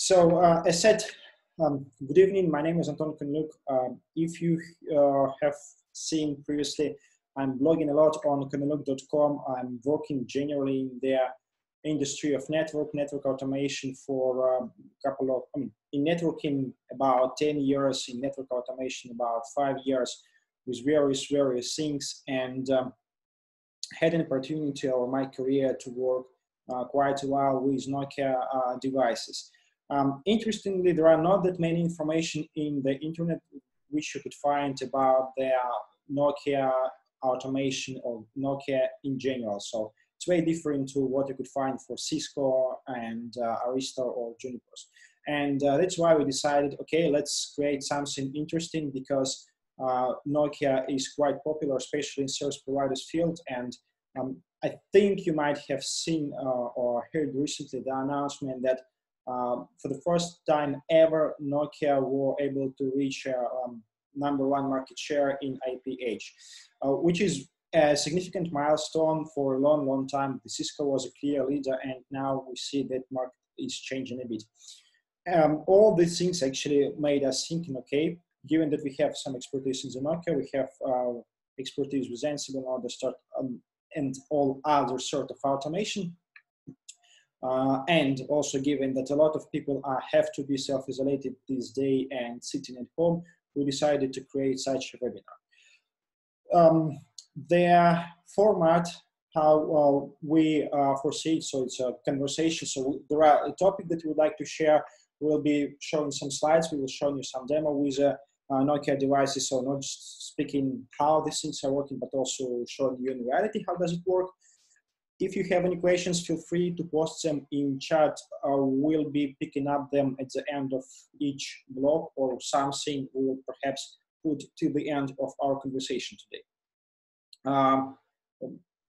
So, uh, as said, um, good evening. My name is Anton Karneliuk. Um, if you uh, have seen previously, I'm blogging a lot on karneliuk.com. I'm working generally in the industry of network, network automation for a um, couple of, I mean, in networking about 10 years, in network automation about five years with various, various things and um, had an opportunity over my career to work uh, quite a while with Nokia uh, devices. Um, interestingly, there are not that many information in the internet which you could find about the Nokia automation or Nokia in general. So it's very different to what you could find for Cisco and uh, Arista or Junipers. And uh, that's why we decided, okay, let's create something interesting because uh, Nokia is quite popular, especially in service providers field. And um, I think you might have seen uh, or heard recently the announcement that um, for the first time ever, Nokia were able to reach um, number one market share in IPH, uh, which is a significant milestone for a long, long time. The Cisco was a clear leader, and now we see that market is changing a bit. Um, all these things actually made us thinking, okay, given that we have some expertise in the Nokia, we have uh, expertise with Ansible and other start um, and all other sort of automation. Uh, and also given that a lot of people are, have to be self-isolated this day and sitting at home, we decided to create such a webinar. Um, the format, how we uh, foresee, so it's a conversation. So there are a topic that we would like to share. We'll be showing some slides. We will show you some demo with uh, uh, Nokia devices. So not just speaking how these things are working, but also showing you in reality how does it work. If you have any questions, feel free to post them in chat. We'll be picking up them at the end of each blog or something we will perhaps put to the end of our conversation today. Um,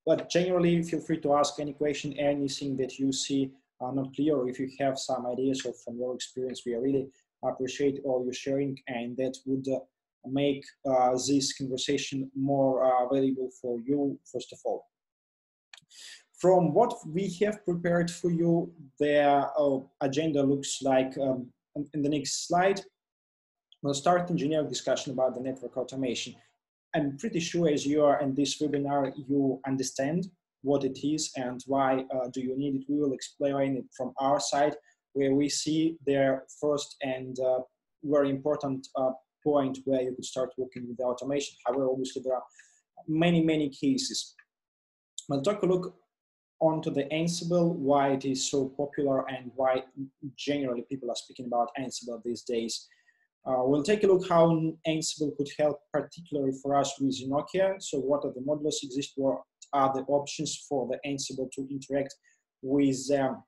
but generally, feel free to ask any question, anything that you see uh, not clear, or if you have some ideas or from your experience, we really appreciate all your sharing, and that would uh, make uh, this conversation more uh, valuable for you, first of all. From what we have prepared for you, the uh, agenda looks like um, in the next slide. We'll start generic discussion about the network automation. I'm pretty sure as you are in this webinar, you understand what it is and why uh, do you need it. We will explain it from our side where we see their first and uh, very important uh, point where you could start working with the automation. However, obviously there are many, many cases. We'll take a look onto the Ansible, why it is so popular and why generally people are speaking about Ansible these days. Uh, we'll take a look how Ansible could help particularly for us with Nokia. So what are the modules exist, what are the options for the Ansible to interact with um,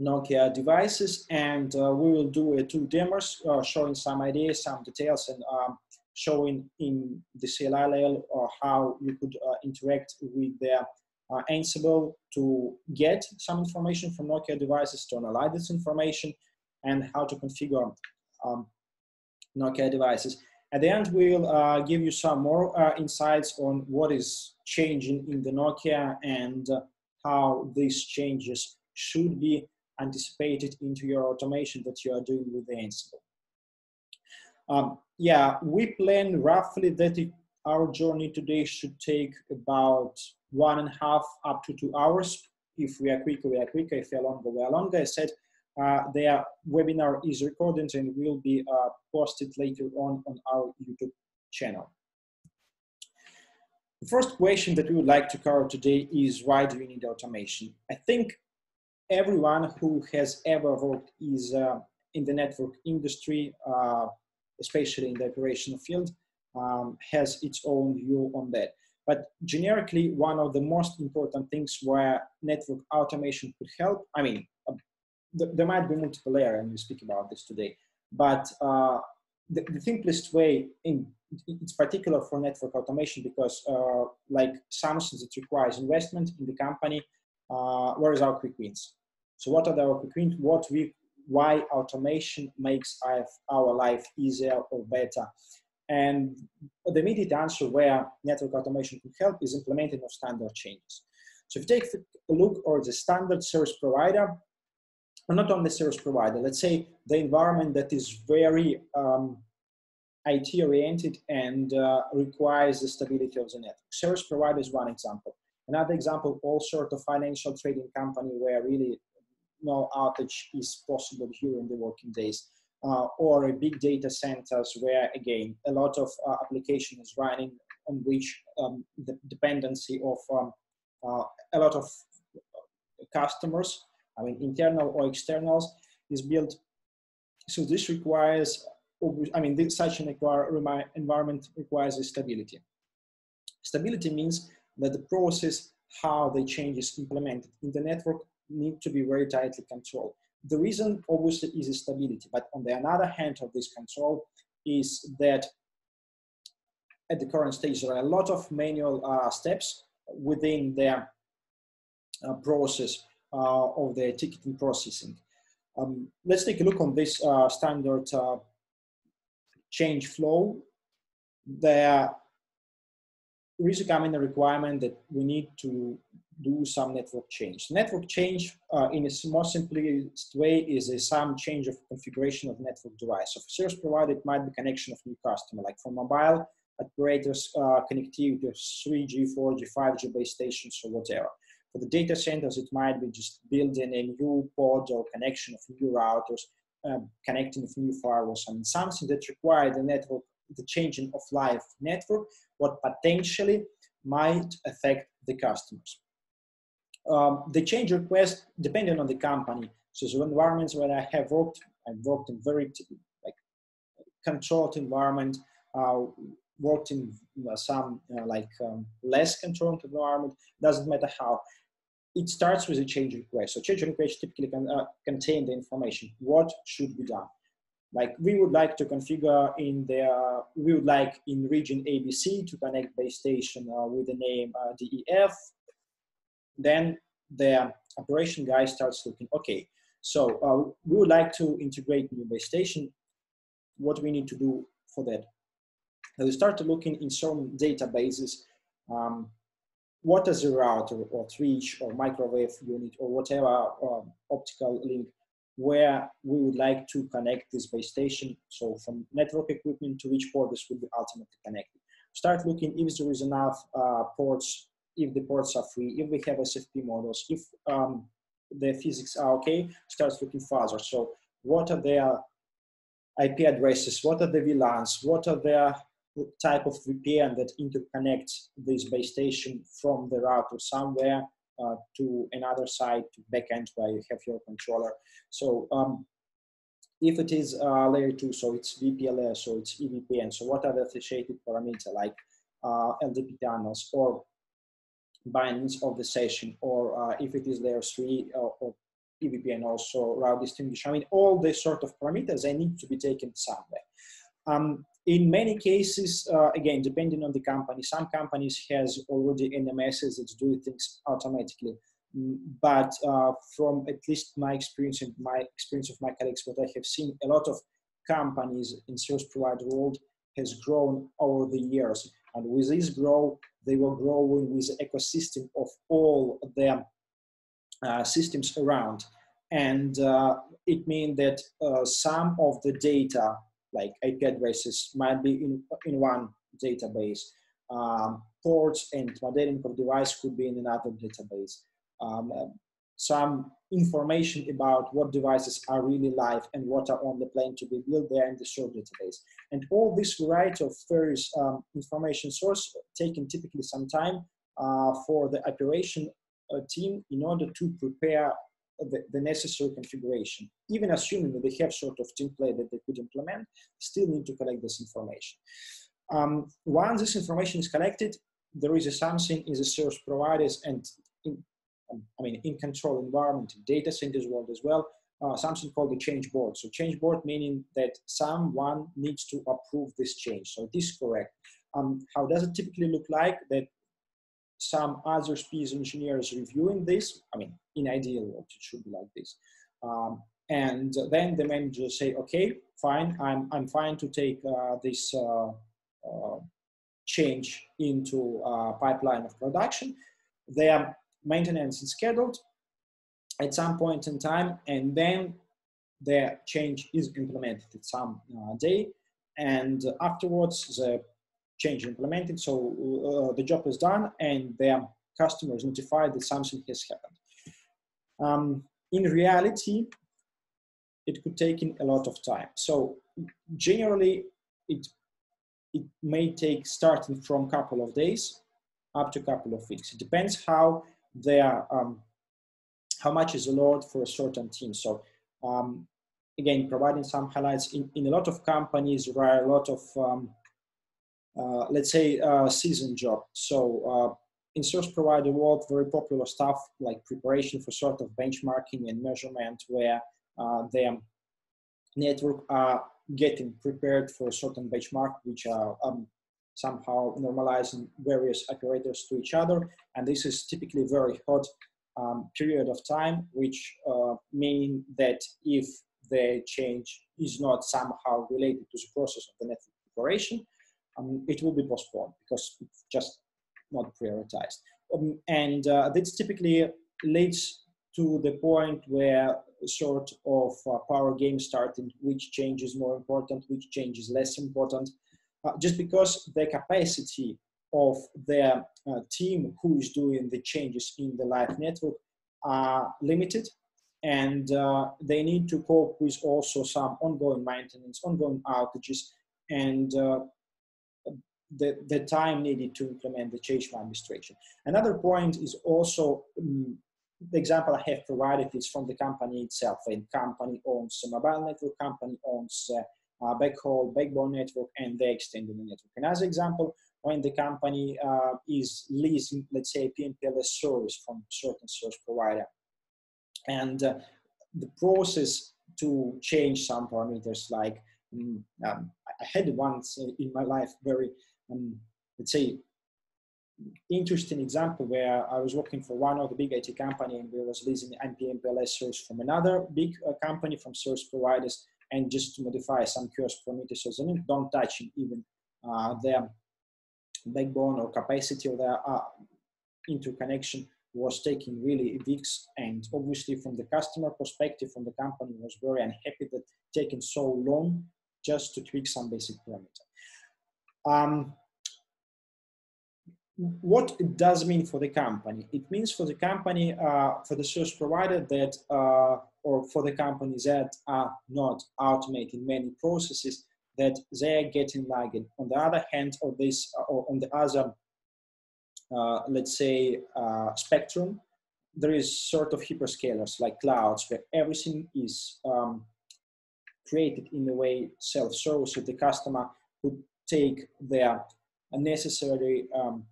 Nokia devices. And uh, we will do uh, two demos uh, showing some ideas, some details and um, showing in the level uh, how you could uh, interact with the uh, Ansible to get some information from Nokia devices, to analyze this information, and how to configure um, Nokia devices. At the end, we'll uh, give you some more uh, insights on what is changing in the Nokia and uh, how these changes should be anticipated into your automation that you are doing with the Ansible. Um, yeah, we plan roughly that it, our journey today should take about one and a half up to two hours. If we are quicker, we are quicker. If we are longer, we are longer. I said uh, their webinar is recorded and will be uh, posted later on on our YouTube channel. The first question that we would like to cover today is why do you need automation? I think everyone who has ever worked is uh, in the network industry, uh, especially in the operational field, um, has its own view on that. But generically, one of the most important things where network automation could help, I mean, uh, th there might be multiple layers, and we speak about this today, but uh, the, the, simplest way in it's particular for network automation because uh, like something that requires investment in the company, uh, where is our quick wins? So what are the quick wins? What we, why automation makes our life easier or better? And the immediate answer where network automation can help is implementing of standard changes. So if you take a look or the standard service provider, not only service provider, let's say the environment that is very um, IT oriented and uh, requires the stability of the network. Service provider is one example. Another example, all sort of financial trading company where really no outage is possible during the working days. Uh, or big data centers where again a lot of uh, application is running on which um, the dependency of um, uh, a lot of customers I mean, internal or externals is built. So this requires, I mean, this, such an environment requires stability. Stability means that the process, how the change is implemented in the network need to be very tightly controlled. The reason obviously is stability, but on the other hand of this control is that at the current stage, there are a lot of manual uh, steps within the uh, process uh, of the ticketing processing. Um, let's take a look on this uh, standard uh, change flow. There is a common requirement that we need to do some network change. Network change uh, in its most simplest way is a some change of configuration of network device. So for service provider, it might be connection of new customer, like for mobile operators, uh, connectivity of 3G, 4G, 5G base stations or whatever. For the data centers, it might be just building a new pod or connection of new routers, um, connecting with new firewalls, I mean, something that requires the network, the changing of live network, what potentially might affect the customers. Um, the change request, depending on the company, so the environments where I have worked, I've worked in very like controlled environment, uh, worked in uh, some uh, like um, less controlled environment, doesn't matter how it starts with a change request. So change request typically can uh, contain the information. What should be done? Like we would like to configure in the, we would like in region ABC to connect base station with the name DEF. Then the operation guy starts looking, okay, so uh, we would like to integrate new base station. What we need to do for that? And we start looking in some databases um, what is a router or switch or microwave unit or whatever um, optical link where we would like to connect this base station. So from network equipment to which port this would be ultimately connected. Start looking if there is enough uh, ports, if the ports are free, if we have SFP models, if um, the physics are okay, starts looking further. So what are their IP addresses, what are the VLANs, what are their type of VPN that interconnects this base station from the router somewhere uh, to another site, to backend where you have your controller. So um, if it is uh, layer two, so it's VPLS, so it's EVPN. So what are the associated parameters like uh, LDP tunnels or bindings of the session, or uh, if it is layer three uh, or, or EVPN also route distinguish. I mean, all these sort of parameters, they need to be taken somewhere. Um, in many cases, uh, again, depending on the company, some companies has already NMSs that do things automatically. Mm, but uh, from at least my experience and my experience of my colleagues, what I have seen, a lot of companies in service provider world has grown over the years. And with this growth, they were growing with the ecosystem of all their uh, systems around. And uh, it means that uh, some of the data like IP addresses might be in, in one database. Um, ports and modeling of device could be in another database. Um, some information about what devices are really live and what are on the plane to be built there in the short database. And all this variety of various um, information source taking typically some time uh, for the operation uh, team in order to prepare the, the, necessary configuration. Even assuming that they have sort of template that they could implement, still need to collect this information. Um, once this information is collected, there is a something in the service providers and I mean, in control environment, data centers world as well, uh, something called the change board. So change board meaning that someone needs to approve this change. So this is correct. Um, how does it typically look like that some other species engineers reviewing this. I mean, in ideal world, it should be like this. Um, and then the manager say, okay, fine, I'm, I'm fine to take uh, this uh, uh, change into pipeline of production. Their maintenance is scheduled. at some point in time, and then the change is implemented at some uh, day, and afterwards the change implemented. So uh, the job is done, and the customer is notified that something has happened. Um, in reality, it could take in a lot of time. So generally, it it may take starting from couple of days up to couple of weeks. It depends how they are, um, how much is a load for a certain team. So um, again, providing some highlights in, in a lot of companies, there are a lot of, um, uh, let's say, uh, season job. So uh, in service provider world, very popular stuff like preparation for sort of benchmarking and measurement where uh, the network are getting prepared for a certain benchmark, which are um, somehow normalizing various operators to each other. And this is typically very hot um, period of time, which uh, mean that if the change is not somehow related to the process of the network operation, um, it will be postponed because it's just not prioritized. Um, and uh, this typically leads to the point where sort of uh, power game starting, which change is more important, which change is less important, just because the capacity of the uh, team who is doing the changes in the live network are limited and uh, they need to cope with also some ongoing maintenance, ongoing outages, and uh, the, the time needed to implement the change administration. Another point is also um, the example I have provided is from the company itself. A company owns a mobile network, company owns a backhaul, backbone network, and they extend the network. As example, when the company uh, is leasing, let's say, a PMPLS service from certain service provider, and uh, the process to change some parameters, like um, um, I had once in my life very, um, let's say, interesting example where I was working for one of the big IT company and we was leasing npm PLS source from another big uh, company from source providers and just to modify some QoS parameters so they don't touch even uh, their backbone or capacity of their uh, interconnection was taking really weeks and obviously from the customer perspective from the company was very unhappy that taking so long just to tweak some basic parameter. Um, what it does mean for the company? It means for the company, uh, for the service provider that, uh, or for the companies that are not automating many processes, that they are getting lagging. On the other hand, or this, or on the other, uh, let's say, uh, spectrum, there is sort of hyperscalers like clouds where everything is um, created in a way self-service. So the customer would take their necessary um,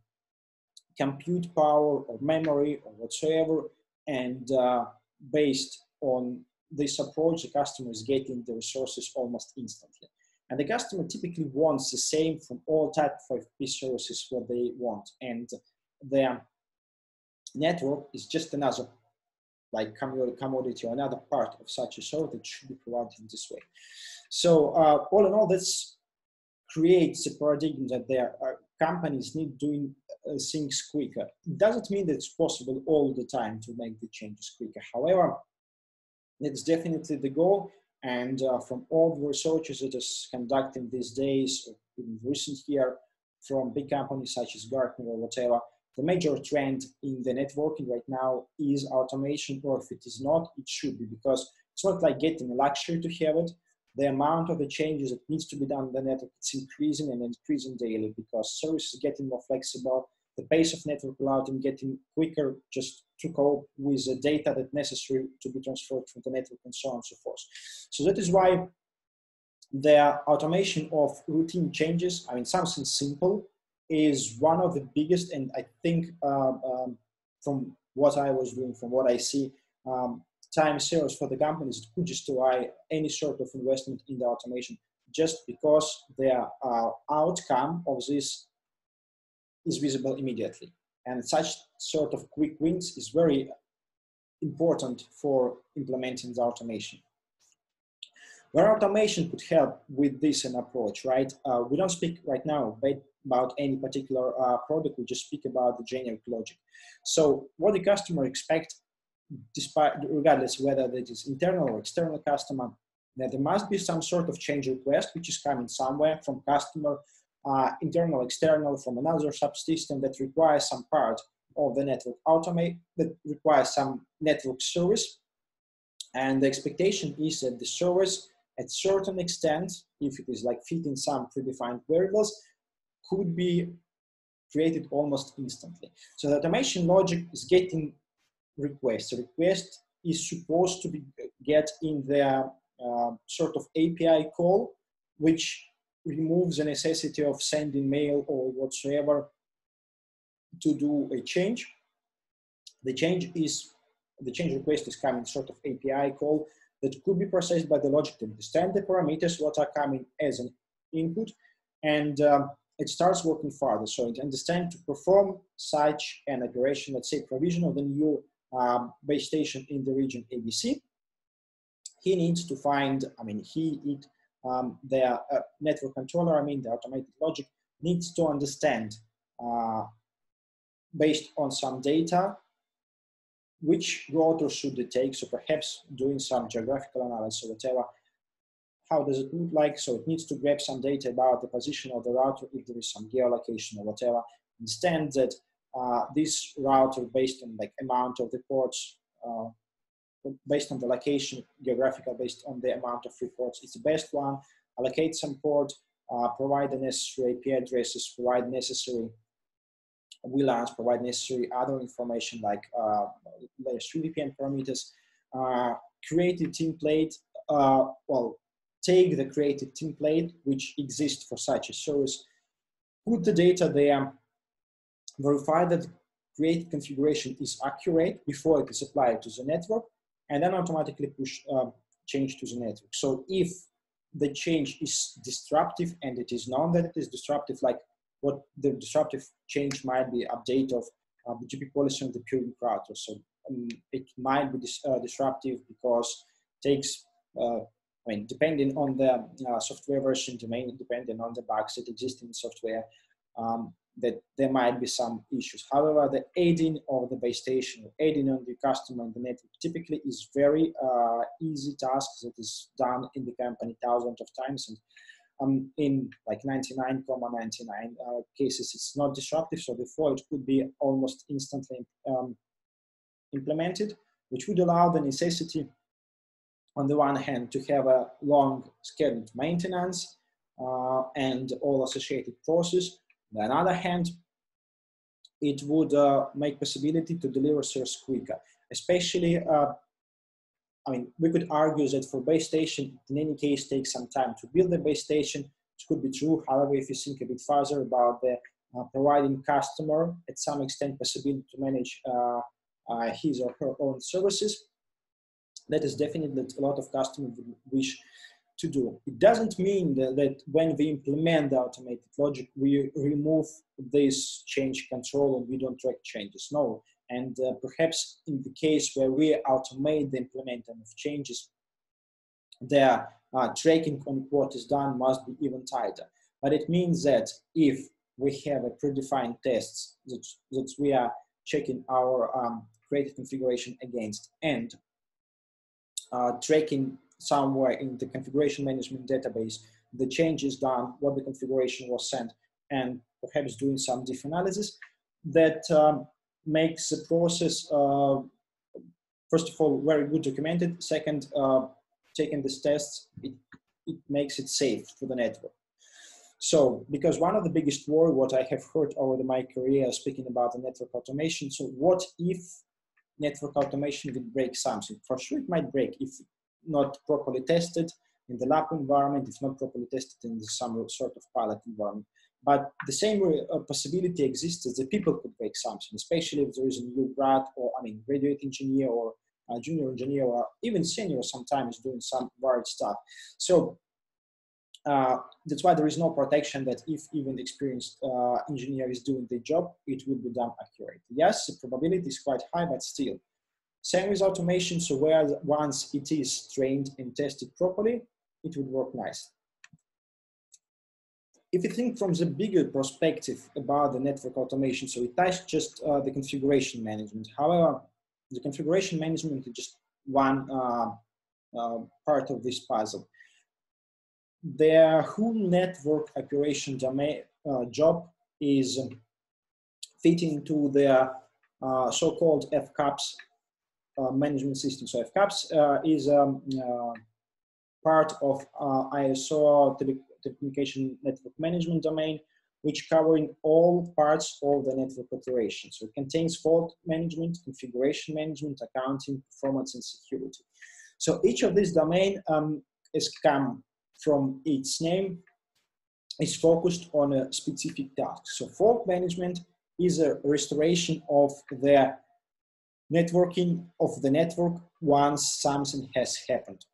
compute power or memory or whatsoever. And uh, based on this approach, the customer is getting the resources almost instantly. And the customer typically wants the same from all type of services what they want. And their network is just another like commodity or another part of such a service that should be provided in this way. So uh, all in all, this creates a paradigm that there are companies need doing uh, things quicker. It doesn't mean that it's possible all the time to make the changes quicker. However, it's definitely the goal. And uh, from all the researches that is conducting these days, in recent year, from big companies such as Gartner or whatever, the major trend in the networking right now is automation, or if it is not, it should be because it's not like getting a luxury to have it the amount of the changes that needs to be done in the network it's increasing and increasing daily because services getting more flexible the pace of network routing getting quicker just to cope with the data that necessary to be transferred from the network and so on and so forth. So that is why the automation of routine changes i mean something simple is one of the biggest and i think uh, um, from what i was doing from what i see um, time series for the companies could justify any sort of investment in the automation just because their uh, outcome of this is visible immediately. And such sort of quick wins is very important for implementing the automation. Where automation could help with this an approach, right? Uh, we don't speak right now about any particular uh, product, we just speak about the generic logic. So what the customer expects despite regardless whether it is internal or external customer, that there must be some sort of change request which is coming somewhere from customer, uh, internal, external, from another subsystem that requires some part of the network automate that requires some network service. And the expectation is that the service at certain extent, if it is like fitting some predefined variables, could be created almost instantly. So the automation logic is getting requests. The request is supposed to be get in the uh, sort of API call, which removes the necessity of sending mail or whatsoever to do a change. The change is the change request is coming sort of API call that could be processed by the logic to understand the parameters what are coming as an input and um, it starts working further. So it understands to perform such an operation, let's say provision of the new um, base station in the region ABC. He needs to find, I mean, he, it, um, the uh, network controller, I mean, the automated logic needs to understand uh, based on some data which router should they take. So perhaps doing some geographical analysis or whatever how does it look like? So it needs to grab some data about the position of the router if there is some geolocation or whatever. Understand that uh, this router based on like amount of the ports, uh, based on the location, geographical based on the amount of free ports, is the best one. Allocate some port, uh, provide the necessary IP addresses, provide necessary VLANs, provide necessary other information like uh, layer 3 VPN parameters, uh, create a template, uh, well, take the created template, which exists for such a service, put the data there, verify that created configuration is accurate before it is applied to the network, and then automatically push uh, change to the network. So if the change is disruptive and it is known that it is disruptive, like what the disruptive change might be update of uh, BGP policy on the peering router. So um, it might be dis uh, disruptive because takes uh, I mean, depending on the uh, software version, domain, depending on the bugs that exist in the software, um, that there might be some issues. However, the adding of the base station, adding on the customer and the network typically is very uh, easy task that is done in the company thousands of times. And um, in like 99,99 uh, cases, it's not disruptive. So therefore it could be almost instantly um, implemented, which would allow the necessity on the one hand, to have a long scheduled maintenance uh, and all associated process. On the other hand, it would uh, make possibility to deliver service quicker, especially, uh, I mean, we could argue that for base station, in any case, takes some time to build the base station, which could be true. However, if you think a bit further about the uh, providing customer at some extent possibility to manage uh, uh, his or her own services, that is definitely a lot of customers would wish to do. It doesn't mean that, when we implement the automated logic, we remove this change control and we don't track changes. No, and uh, perhaps in the case where we automate the implementation of changes, the uh, tracking on what is done must be even tighter. But it means that if we have a predefined tests that, that we are checking our um, created configuration against and uh, tracking somewhere in the configuration management database the changes done, what the configuration was sent, and perhaps doing some diff analysis that um, makes the process, uh, first of all, very good documented. Second, uh, taking these tests, it, it makes it safe for the network. So, because one of the biggest worry, what I have heard over my career speaking about the network automation, so what if network automation will break something. For sure, it might break if not properly tested in the lab environment, if not properly tested in some sort of pilot environment. But the same uh, possibility exists that the people could break something, especially if there is a new grad or, I mean, graduate engineer or a junior engineer or even senior sometimes doing some varied stuff. So uh, that's why there is no protection that if even experienced uh, engineer is doing the job, it will be done accurately. Yes, the probability is quite high, but still. Same with automation, so where once it is trained and tested properly, it would work nice. If you think from the bigger perspective about the network automation, so it touches just uh, the configuration management. However, the configuration management is just one uh, uh, part of this puzzle. Their whole network operation domain uh, job is fitting to their uh, so-called FCAPS management system. So FCAPS uh, is um, part of ISO telecommunication network management domain, which covering all parts of the network operation. So it contains fault management, configuration management, accounting, performance, and security. So each of these domain um, is come from its name, is focused on a specific task. So fault management is a restoration of the networking of the network once something has happened.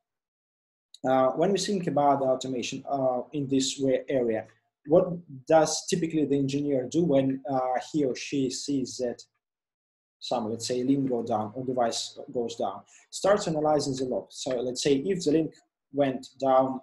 Uh, when we think about automation uh, in this area, what does typically the engineer do when uh, he or she sees that some, let's say, link go down or device goes down? Starts analyzing the log. So let's say if the link went down,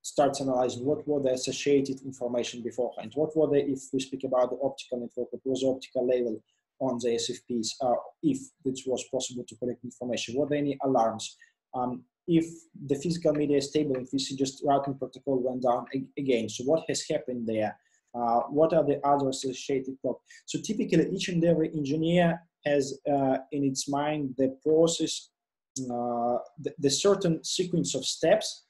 starts analyzing what were the associated information beforehand. What were the, if we speak about the optical network, what was the optical level on the SFPs, uh, if it was possible to collect information, were there any alarms? Um, if the physical media is stable and see just routing protocol went down again. So what has happened there? Uh, what are the other associated problems? So typically each and every engineer has uh, in its mind the process, uh, the, the, certain sequence of steps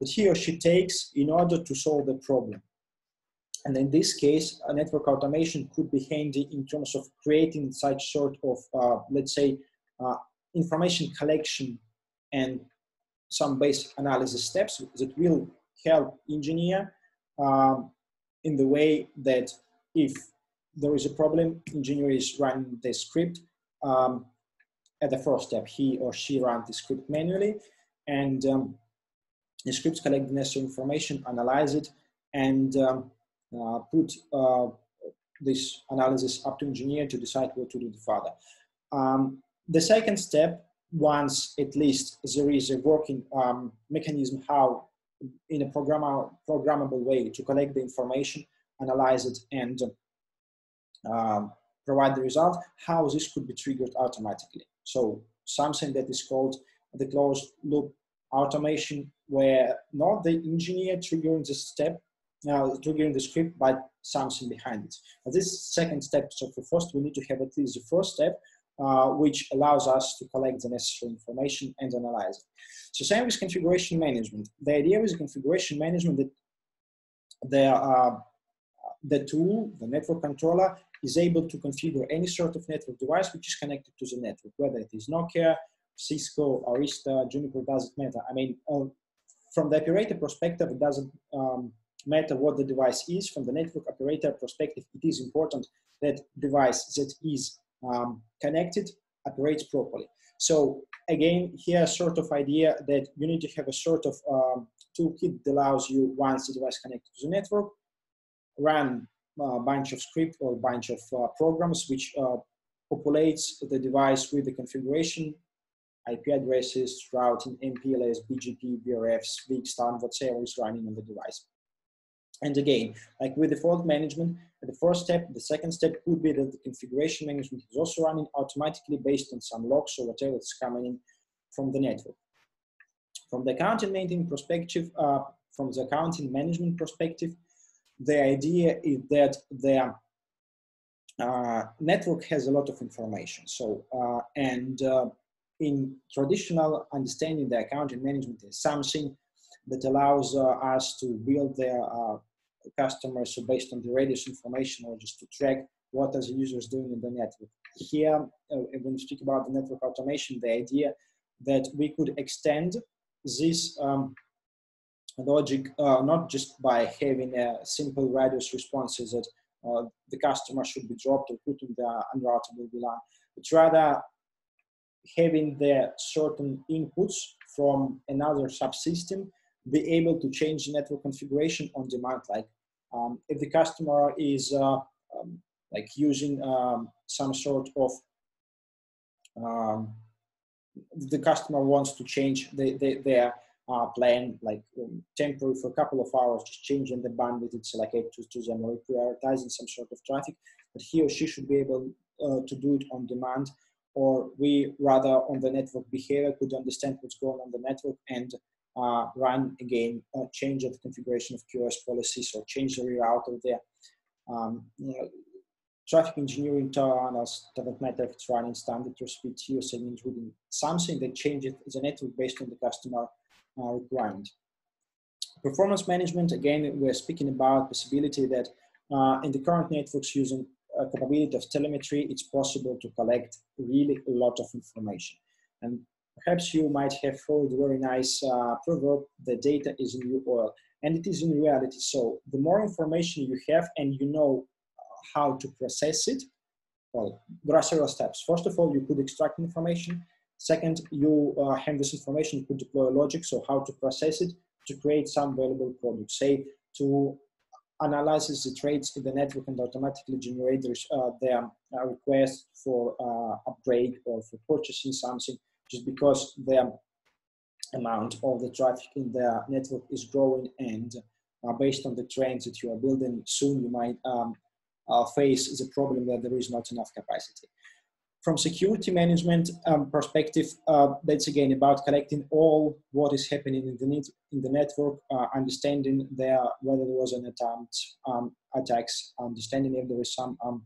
that he or she takes in order to solve the problem. And in this case, a network automation could be handy in terms of creating such sort of, uh, let's say, uh, information collection and some basic analysis steps that will help engineer um, in the way that if there is a problem, engineer is running the script. Um, at the first step, he or she runs the script manually, and um, the scripts collect the necessary information, analyze it, and um, put uh, this analysis up to engineer to decide what to do further. Um, the second step once at least there is a working um, mechanism how in a programmable way to collect the information, analyze it, and um, provide the result, how this could be triggered automatically. So something that is called the closed loop automation, where not the engineer triggering the step, uh, triggering the script, but something behind it. This second step, so for first we need to have at least the first step, uh, which allows us to collect the necessary information and analyze it. So same with configuration management. The idea with configuration management that the, uh, the tool, the network controller, is able to configure any sort of network device which is connected to the network, whether it is Nokia, Cisco, Arista, Juniper, doesn't matter. I mean, uh, from the operator perspective, it doesn't um, matter what the device is. From the network operator perspective, it is important that device that is um, connected operates properly. So again, here sort of idea that you need to have a sort of um, toolkit that allows you once the device connected to the network, run a bunch of script or a bunch of uh, programs which uh, populates the device with the configuration, IP addresses, routing, MPLS, BGP, VRFs, VXLAN, whatever is running on the device. And again, like with the fault management, the first step, the second step could be that the configuration management is also running automatically based on some logs or whatever is coming in from the network. From the accounting maintenance perspective, uh, from the accounting management perspective, the idea is that the uh, network has a lot of information. So, uh, and uh, in traditional understanding, the accounting management is something that allows uh, us to build their uh, customers so based on the radius information or just to track what are the users doing in the network. Here, uh, when we speak about the network automation, the idea that we could extend this um, logic uh, not just by having a simple radius responses that uh, the customer should be dropped or put in the unroutable VLAN, but rather having the certain inputs from another subsystem be able to change the network configuration on demand. Like um, if the customer is uh, um, like using um, some sort of um, the customer wants to change the, the, their uh, plan like um, temporary for a couple of hours just changing the bandwidth it's allocated to, to them or prioritizing some sort of traffic but he or she should be able uh, to do it on demand or we rather on the network behavior could understand what's going on the network and uh, run again, uh, change the configuration of QoS policies or change the reroute of the um, you know, traffic engineering tunnels doesn't matter if it's running standard or segment routing, something that changes the network based on the customer uh, requirement. Performance management, again, we're speaking about possibility that uh, in the current networks using a capability of telemetry, it's possible to collect really a lot of information. And perhaps you might have heard very nice uh, proverb, the data is new oil. And it is in reality so. The more information you have and you know how to process it, well, there are several steps. First of all, you could extract information. Second, you uh, have this information, you could deploy logic, so how to process it to create some valuable product. Say, to analyzes the trades in the network and automatically generate uh, their uh, request for uh, upgrade or for purchasing something just because the amount of the traffic in the network is growing and uh, based on the trends that you are building soon you might um, uh, face the problem that there is not enough capacity. From security management um, perspective, uh, that's again about collecting all what is happening in the, net, in the network, uh, understanding there whether there was an attempt, um, attacks, understanding if there is some um,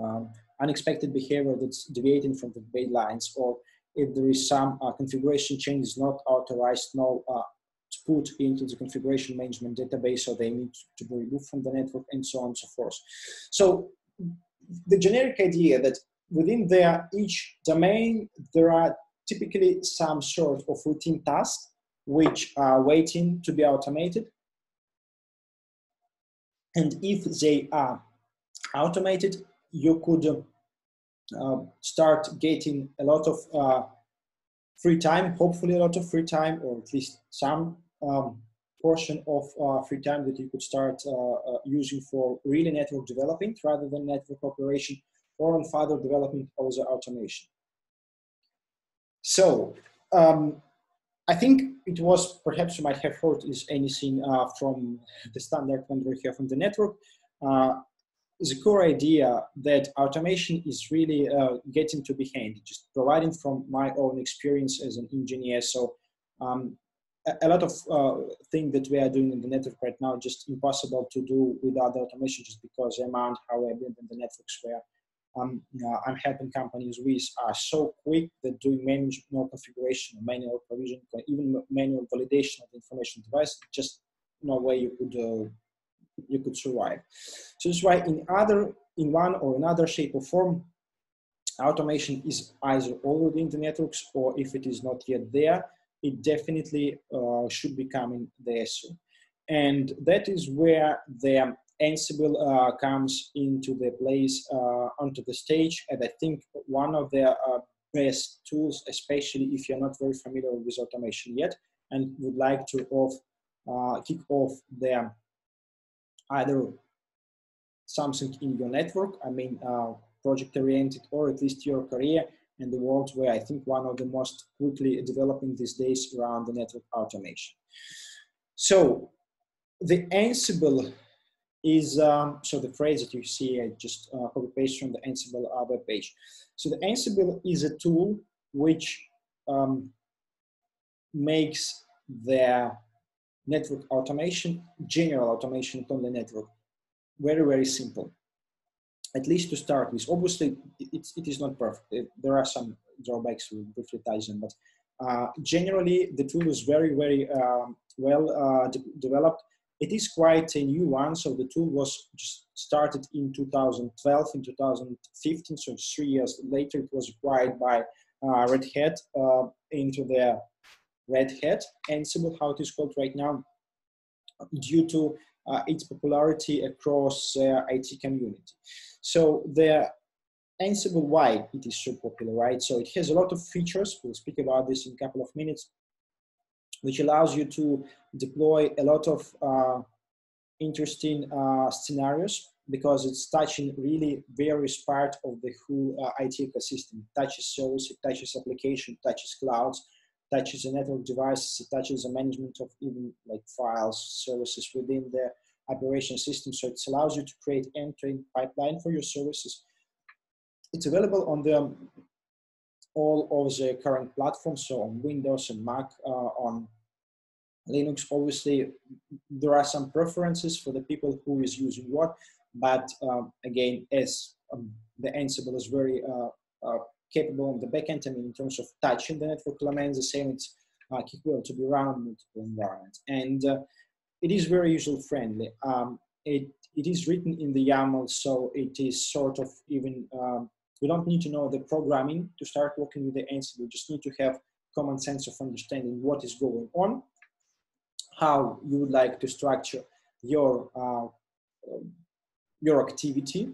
um unexpected behavior that's deviating from the baselines, or if there is some uh, configuration changes not authorized, no uh, to put into the configuration management database, so they need to be removed from the network, and so on and so forth. So the generic idea that within their each domain, there are typically some sort of routine tasks which are waiting to be automated. And if they are automated, you could start getting a lot of uh, free time, hopefully a lot of free time, or at least some um, portion of uh, free time that you could start uh, uh, using for really network development rather than network operation or on further development of the automation. So um, I think it was, perhaps you might have heard is anything uh, from the standard vendor here from the network. The core idea that automation is really uh, getting to be handy, just providing from my own experience as an engineer. So um, a, a, lot of uh, things that we are doing in the network right now just impossible to do without the automation just because the amount how we are building the networks where um, I'm helping companies with are so quick that doing manual configuration, manual provision, even manual validation of information device, just no way you could uh, you could survive. So that's why in other in one or another shape or form, automation is either already in the networks or if it is not yet there, it definitely uh, should be coming there soon. And that is where the Ansible uh, comes into the place uh, onto the stage, and I think one of the uh, best tools, especially if you're not very familiar with automation yet and would like to off, uh, kick off the either something in your network, I mean uh, project oriented, or at least your career and the world where I think one of the most quickly developing these days around the network automation. So the Ansible is um, so the phrase that you see I just uh, copy paste from the Ansible uh, web page. So the Ansible is a tool which um, makes the network automation, general automation on the network, very very simple. At least to start with. Obviously, it, it is not perfect. It, there are some drawbacks We will briefly touch on, but uh, generally the tool is very very um, well uh, de developed it is quite a new one. So the tool was just started in 2012, in 2015, so three years later it was acquired by uh, Red Hat uh, into the Red Hat and Ansible, how it is called right now, due to uh, its popularity across the IT community. So the Ansible, why it is so popular, right? So it has a lot of features. We'll speak about this in a couple of minutes which allows you to deploy a lot of uh, interesting uh, scenarios because it's touching really various part of the whole uh, IT ecosystem. It touches service, it touches application, it touches clouds, touches the network devices, it touches the management of even like files, services within the operation system. So it allows you to create end-to-end pipeline for your services it's available on the all of the current platforms, so on Windows and Mac, uh, on Linux. Obviously, there are some preferences for the people who is using what, but um, again, as um, the Ansible is very uh, uh, capable on the backend, I mean, in terms of touching the network element, the same, it's uh, capable to be run on multiple environments. And uh, it is very user friendly. Um, it, it is written in the YAML, so it is sort of even, um, we don't need to know the programming to start working with the Ansible. We just need to have common sense of understanding what is going on, how you would like to structure your, uh, your activity,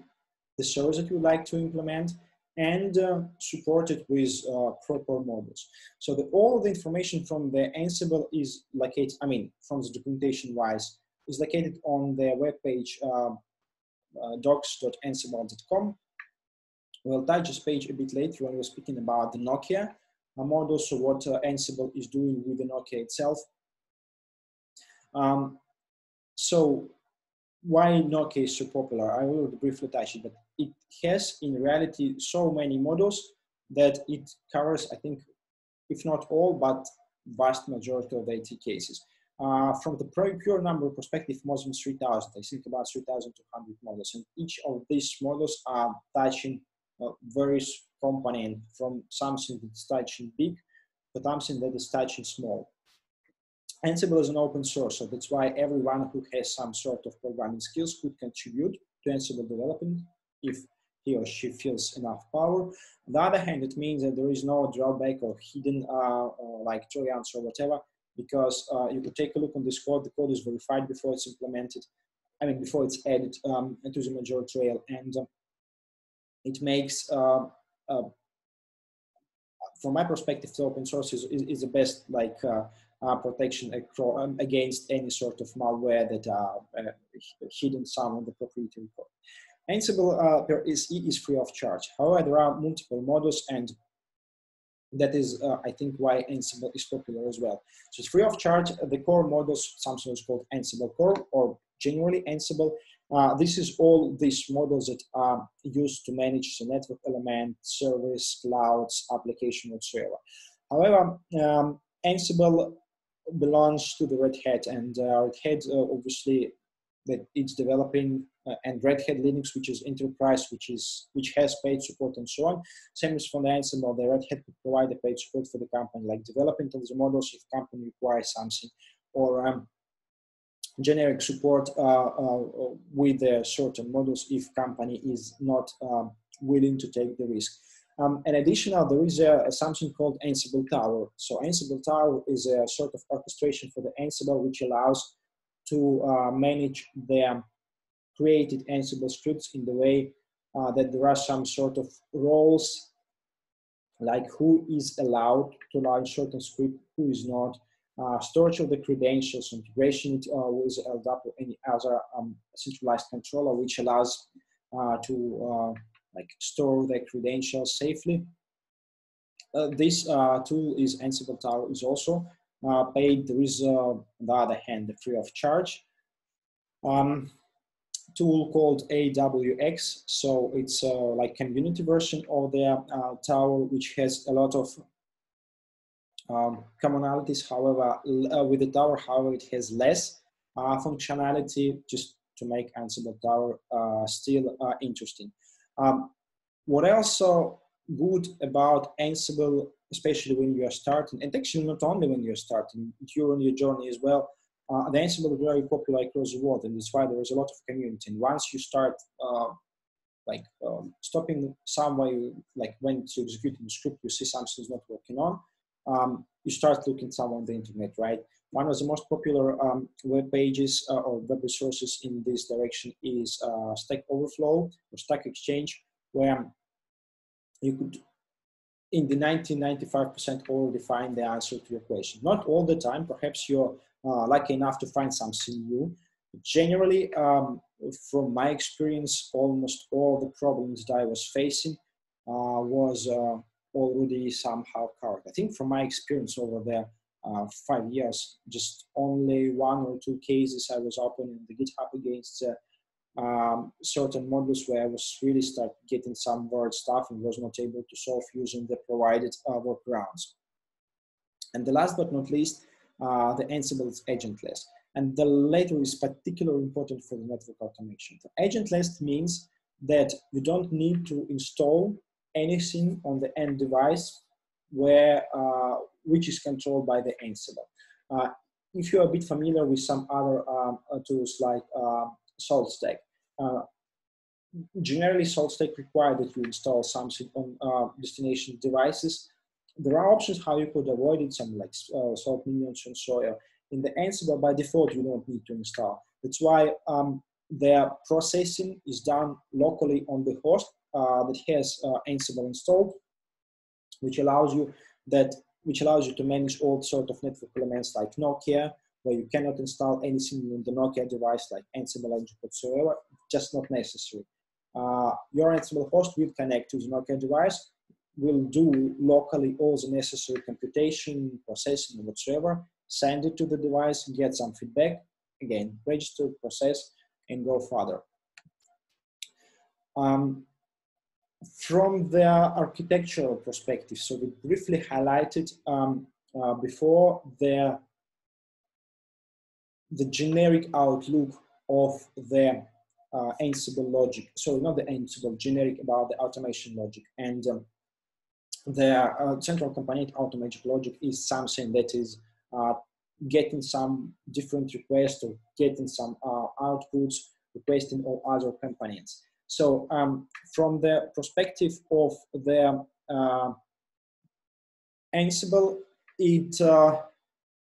the service that you would like to implement, and uh, support it with uh, proper models. So all the information from the Ansible is located, I mean, from the documentation wise, is located on the webpage uh, uh, docs.ansible.com. We'll touch this page a bit later when we're speaking about the Nokia models, so what uh, Ansible is doing with the Nokia itself. Um, so why Nokia is so popular? I will briefly touch it, but it has in reality so many models that it covers, I think, if not all, but vast majority of AT cases. Uh, from the pure number perspective, more than 3,000. I think about 3,200 models. And each of these models are touching uh, various component from something that's touching big to something that is touching small. Ansible is an open source, so that's why everyone who has some sort of programming skills could contribute to Ansible development if he or she feels enough power. On the other hand, it means that there is no drawback or hidden uh, uh, like Trojans or whatever, because uh, you could take a look on this code. The code is verified before it's implemented. I mean, before it's added um, into the major trail, and uh, it makes, uh, uh, from my perspective, the open source is, is, is the best like uh, protection um, against any sort of malware that are hidden somewhere in the proprietary code. Ansible uh, is, is free of charge. However, there are multiple models and that is, uh, I think, why Ansible is popular as well. So it's free of charge. The core models, something is called Ansible Core or generally Ansible. Uh, this is all these models that are used to manage the network element, service, clouds, application, whatsoever. However, um, Ansible belongs to the Red Hat, and uh, Red Hat uh, obviously that it's developing uh, and Red Hat Linux, which is enterprise, which is which has paid support and so on. Same as for the Ansible, the Red Hat could provide the paid support for the company, like development of the models if company requires something, or um, generic support uh, uh, with the certain models if company is not um, willing to take the risk. Um, and additional, there is a, a, something called Ansible Tower. So Ansible Tower is a sort of orchestration for the Ansible, which allows to uh, manage the created Ansible scripts in the way uh, that there are some sort of roles, like who is allowed to launch certain script, who is not, uh, storage of the credentials, integration with LDAP or any other um, centralized controller, which allows uh, to uh, like store their credentials safely. Uh, this tool is Ansible Tower is also uh, paid. There is, uh, on the other hand, free of charge. Um, tool called AWX. So it's uh, like community version of the uh, tower, which has a lot of um, commonalities. However, with the tower, however, it has less functionality just to make Ansible Tower still interesting. Um, what else good about Ansible, especially when you are starting, and actually not only when you're starting, during your journey as well, uh, the Ansible is very popular across the world, and that's why there is a lot of community. And once you start, uh, like um, stopping somewhere, like when to execute the script, you see something's not working on, um, you start looking somewhere on the internet, right? One of the most popular um, web pages uh, or web resources in this direction is uh, Stack Overflow or Stack Exchange, where you could, in the 1995% already find the answer to your question. Not all the time, perhaps you're uh, lucky enough to find something new. Generally, um, from my experience, almost all the problems that I was facing uh, was uh, already somehow covered. I think from my experience over there, uh, five years, just only one or two cases I was opening the GitHub against uh, um, certain modules where I was really start getting some word stuff and was not able to solve using the provided uh, workarounds. And the last but not least, uh, the Ansible is agentless. And the latter is particularly important for the network automation. The agentless means that you don't need to install anything on the end device where uh, which is controlled by the Ansible. Uh, if you're a bit familiar with some other um, uh, tools like uh, SaltStack, uh, generally SaltStack requires that you install something on uh, destination devices. There are options how you could avoid it, some like uh, salt minions and on. In the Ansible, by default, you don't need to install. That's why um, their processing is done locally on the host uh, that has uh, Ansible installed, which allows you that which allows you to manage all sort of network elements like Nokia, where you cannot install anything on the Nokia device like Ansible Engine whatsoever, just not necessary. Uh, your Ansible host will connect to the Nokia device, will do locally all the necessary computation, processing, whatsoever, send it to the device, get some feedback, again, register, process, and go further. Um, from the architectural perspective, so we briefly highlighted um, uh, before the, the generic outlook of the uh, Ansible logic. sorry, not the Ansible, generic about the automation logic. And um, the uh, central component automatic logic is something that is uh, getting some different requests or getting some uh, outputs, requesting all other components. So um, from the perspective of the uh, Ansible, it uh,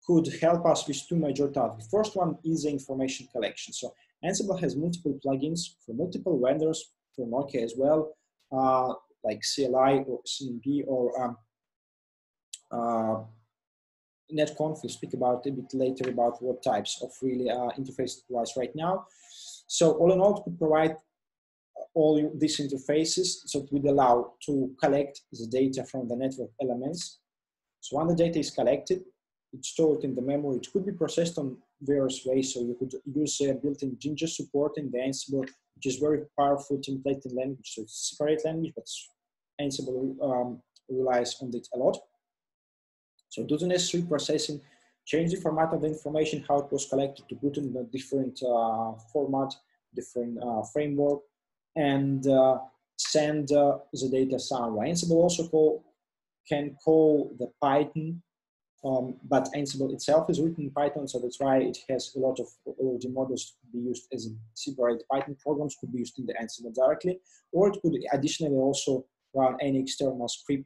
could help us with two major tasks. The first one is the information collection. So Ansible has multiple plugins for multiple vendors, for Nokia as well, uh, like CLI or SNMP or um, uh, NetConf. We'll speak about a bit later about what types of really uh, interface device right now. So all in all, could provide all these interfaces so it would allow to collect the data from the network elements. So when the data is collected, it's stored in the memory. It could be processed on various ways. So you could use uh, built-in Jinja support in the Ansible, which is very powerful templating language. So it's a separate language, but Ansible um, relies on it a lot. So do the necessary processing, change the format of the information, how it was collected to put in a different uh, format, different uh, framework, and uh, send uh, the data somewhere. Ansible also call, can call the Python, um, but Ansible itself is written in Python, so that's why it has a lot of the models to be used as separate Python programs, could be used in the Ansible directly, or it could additionally also run any external script.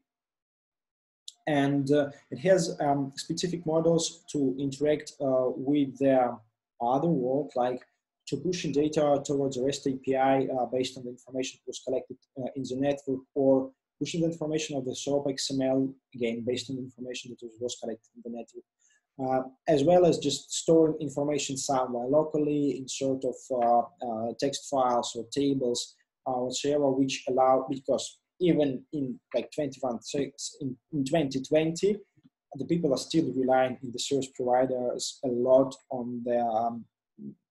And uh, it has um, specific models to interact uh, with the other world, like to pushing data towards a REST API uh, based on the information that was collected uh, in the network or pushing the information of the SOAP XML, again, based on information that was collected in the network. Uh, as well as just storing information somewhere locally in sort of uh, uh, text files or tables, uh, whatsoever, which allow, because even in like 21, in, in 2020, the people are still relying in the service providers a lot on the um,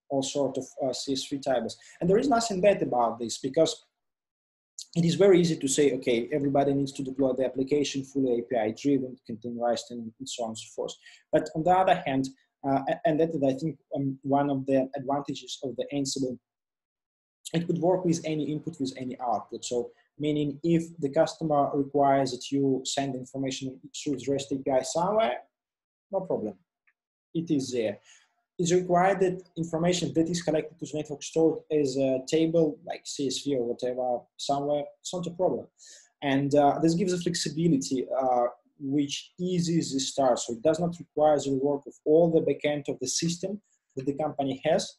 all sort of uh, CSV tables. And there is nothing bad about this because it is very easy to say, okay, everybody needs to deploy the application fully API driven, containerized, and, so on and so forth. But on the other hand, uh, and that is, I think, um, one of the advantages of the Ansible, it could work with any input, with any output. So meaning if the customer requires that you send information through REST API somewhere, no problem. It is there is required that information that is collected to the network stored as a table like CSV or whatever somewhere, it's not a problem. And uh, this gives a flexibility uh, which eases the start. So it does not require the work of all the backend of the system that the company has.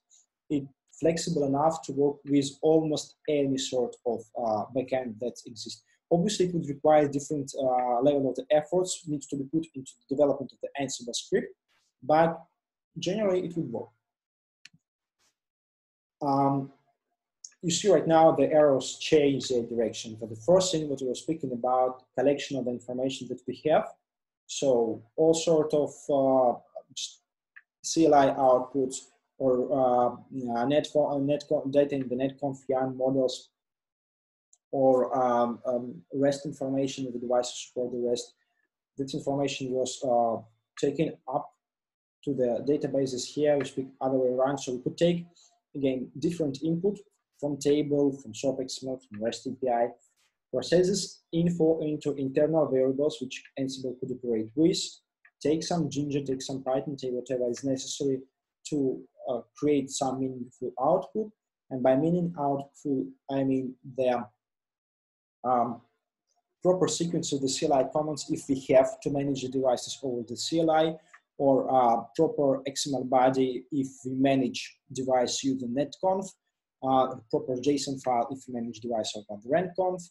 It's flexible enough to work with almost any sort of uh, backend that exists. Obviously, it would require different uh, level of the efforts needs to be put into the development of the Ansible script, but generally it would work. Um, you see right now the arrows change their direction. But the first thing that we were speaking about, collection of the information that we have. So all sort of uh, CLI outputs, or uh, net, net data in the netconf YANG models or um, um, REST information the devices support the REST. This information was uh, taken up to the databases here. We speak other way around. So we could take, again, different input from table, from SOAP XML, from REST API, processes info into internal variables which Ansible could operate with, take some Jinja, take some Python, take whatever is necessary to uh, create some meaningful output. And by meaning output, I mean the um, proper sequence of the CLI commands if we have to manage the devices over the CLI, or a proper XML body if we manage device using netconf, uh, proper JSON file if we manage device over the RESTconf.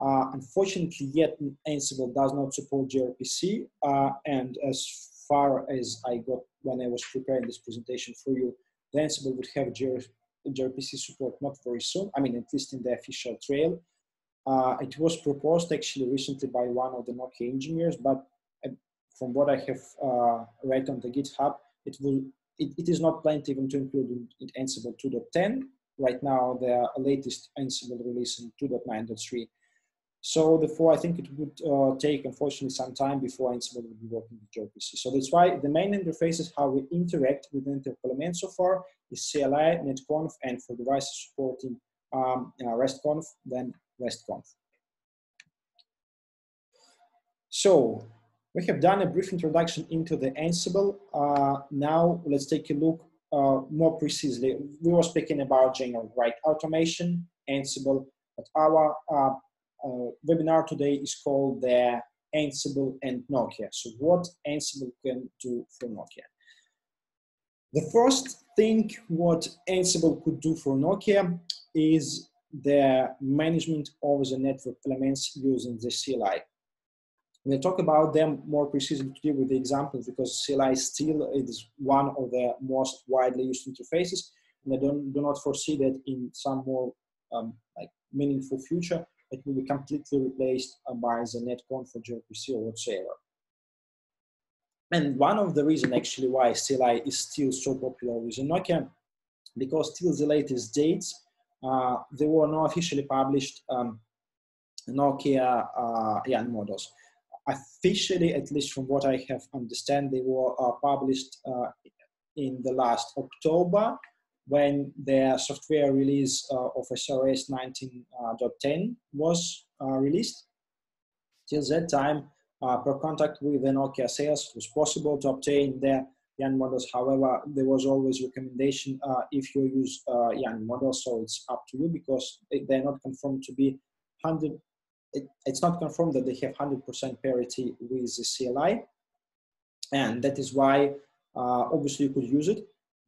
Uh, unfortunately, yet Ansible does not support gRPC, uh, and as far as I got when I was preparing this presentation for you, the Ansible would have gRPC support not very soon, I mean, at least in the official trail. Uh, it was proposed actually recently by one of the Nokia engineers, but from what I have uh, read on the GitHub, it will it, it is not planned even to include in, in Ansible 2.10. Right now, the latest Ansible release in 2.9.3. So therefore, I think it would uh, take, unfortunately, some time before Ansible will be working with gRPC. So that's why the main interface is how we interact with the interpolament so far is CLI, netconf, and for devices supporting um, uh, RESTconf, then RESTconf. So we have done a brief introduction into the Ansible. Uh, now let's take a look uh, more precisely. We were speaking about general right automation, Ansible, but our uh, uh webinar today is called the Ansible and Nokia. So what Ansible can do for Nokia. The first thing what Ansible could do for Nokia is the management of the network elements using the CLI. We'll talk about them more precisely today with the examples because CLI still is one of the most widely used interfaces. And I don't, do not foresee that in some more um, like meaningful future, it will be completely replaced uh, by the netconf for gRPC or whatsoever. And one of the reasons actually why CLI is still so popular with Nokia, because till the latest dates, uh, there were no officially published um, Nokia uh, models. Officially, at least from what I have understand, they were uh, published uh, in the last October when their software release uh, of SROS 19.10 was released. Till that time, per contact with the Nokia sales, it was possible to obtain their YANG models. However, there was always recommendation uh, if you use uh, YANG models, so it's up to you because they're not confirmed to be 100, it, it's not confirmed that they have 100% parity with the CLI. And that is why uh, obviously you could use it,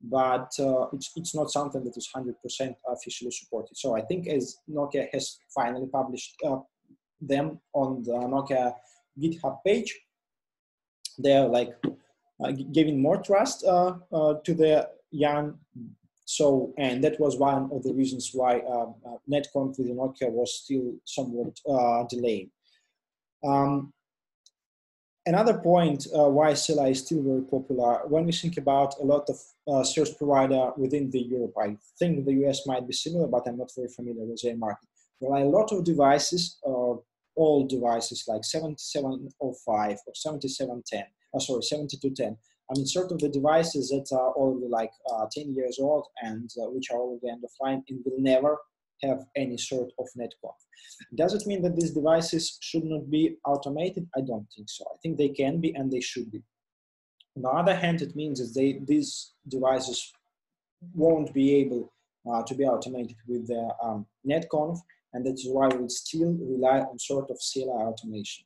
but uh, it's, it's not something that is 100% officially supported. So I think as Nokia has finally published uh, them on the Nokia GitHub page, they're like uh, giving more trust uh, uh, to the YANG. So, and that was one of the reasons why NetConf with Nokia was still somewhat delayed. Um, another point uh, why CLI is still very popular, when we think about a lot of uh, service provider within the Europe, I think the US might be similar, but I'm not very familiar with their market. There are a lot of devices, uh, old devices like 7705 or 7710, uh, sorry, 7210. I mean, sort of the devices that are already like uh, 10 years old and uh, which are already end of line and will never have any sort of netconf. Does it mean that these devices should not be automated? I don't think so. I think they can be and they should be. On the other hand, it means that they, these devices won't be able uh, to be automated with the um, netconf, and that's why we still rely on sort of CLI automation.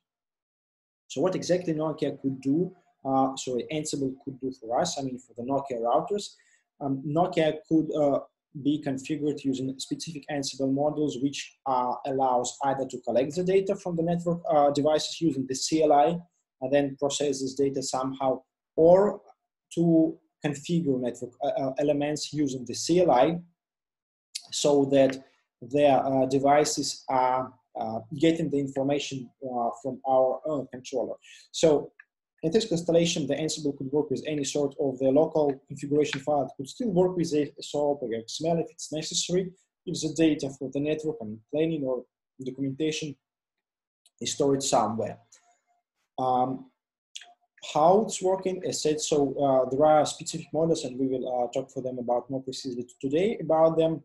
So what exactly Nokia could do, uh, sorry, Ansible could do for us, I mean for the Nokia routers, um, Nokia could uh, be configured using specific Ansible modules, which uh, allows either to collect the data from the network uh, devices using the CLI, and then process this data somehow, or to configure network uh, uh, elements using the CLI so that their devices are uh, getting the information uh, from our own controller. So in this constellation, the Ansible could work with any sort of the local configuration file. It could still work with a SOAP or XML if it's necessary, if the data for the network and planning or documentation is stored somewhere. Um, how it's working, as said, so uh, there are specific models and we will uh, talk for them about more precisely today about them.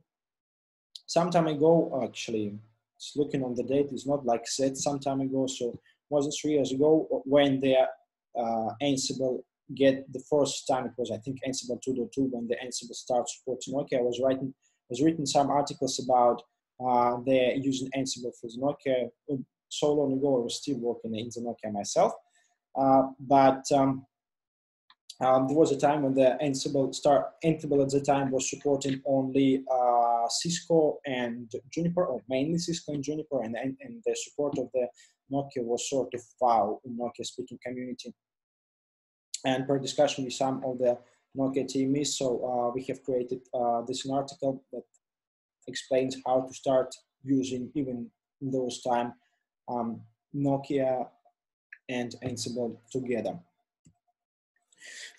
Some time ago, actually, it's looking on the date, it's not like said some time ago, so wasn't three years ago when the uh, Ansible get the first time it was I think Ansible 2.2 when the Ansible started supporting Nokia. I was writing was written some articles about uh, they using Ansible for the Nokia. So long ago, I was still working in the Nokia myself, uh, but um, um, there was a time when the Ansible start Ansible at the time was supporting only uh, Cisco and Juniper, or mainly Cisco and Juniper, and, and the support of the Nokia was sort of foul in Nokia speaking community and per discussion with some of the Nokia teammates, so uh, we have created uh, this article that explains how to start using even in those time um, Nokia and Ansible together.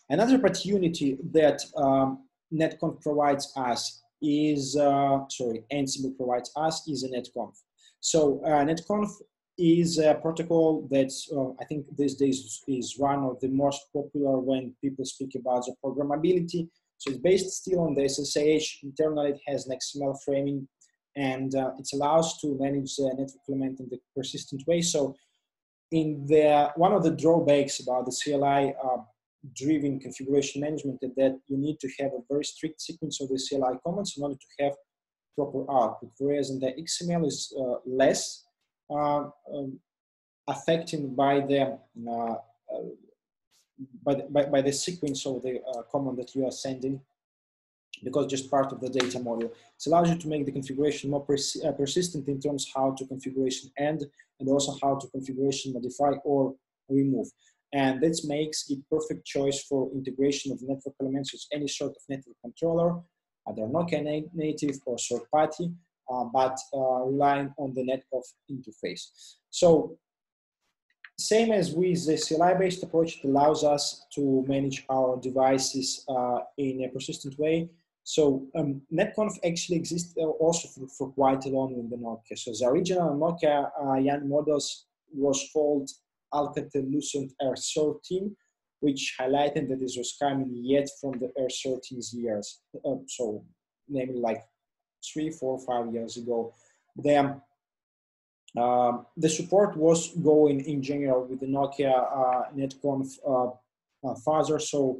Another opportunity that um, NetConf provides us is, uh, sorry, Ansible provides us is a NetConf. So uh, NetConf is a protocol that uh, I think these days is one of the most popular when people speak about the programmability. So it's based still on the SSH. Internally, it has an XML framing, and uh, it allows to manage the network element in the persistent way. So, in the one of the drawbacks about the CLI uh, driven configuration management is that you need to have a very strict sequence of the CLI commands in order to have proper output. Whereas in the XML is uh, less um, affected by the uh, uh, by, the, by, by, the sequence of the command that you are sending because just part of the data model. It allows you to make the configuration more pers uh, persistent in terms how to configuration end and also how to configuration modify or remove. And this makes it perfect choice for integration of network elements with any sort of network controller, either Nokia native or third party, uh, but uh, relying on the NetConf interface. So same as with the CLI-based approach, it allows us to manage our devices uh, in a persistent way. So um, NetConf actually exists also for, for, quite a long in the Nokia. So the original Nokia uh, YANG models was called Alcatel-Lucent R13, which highlighted that this was coming yet from the R13's years. Uh, so namely like three, four, five years ago. Then um, the support was going in general with the Nokia uh, NetConf uh, uh. So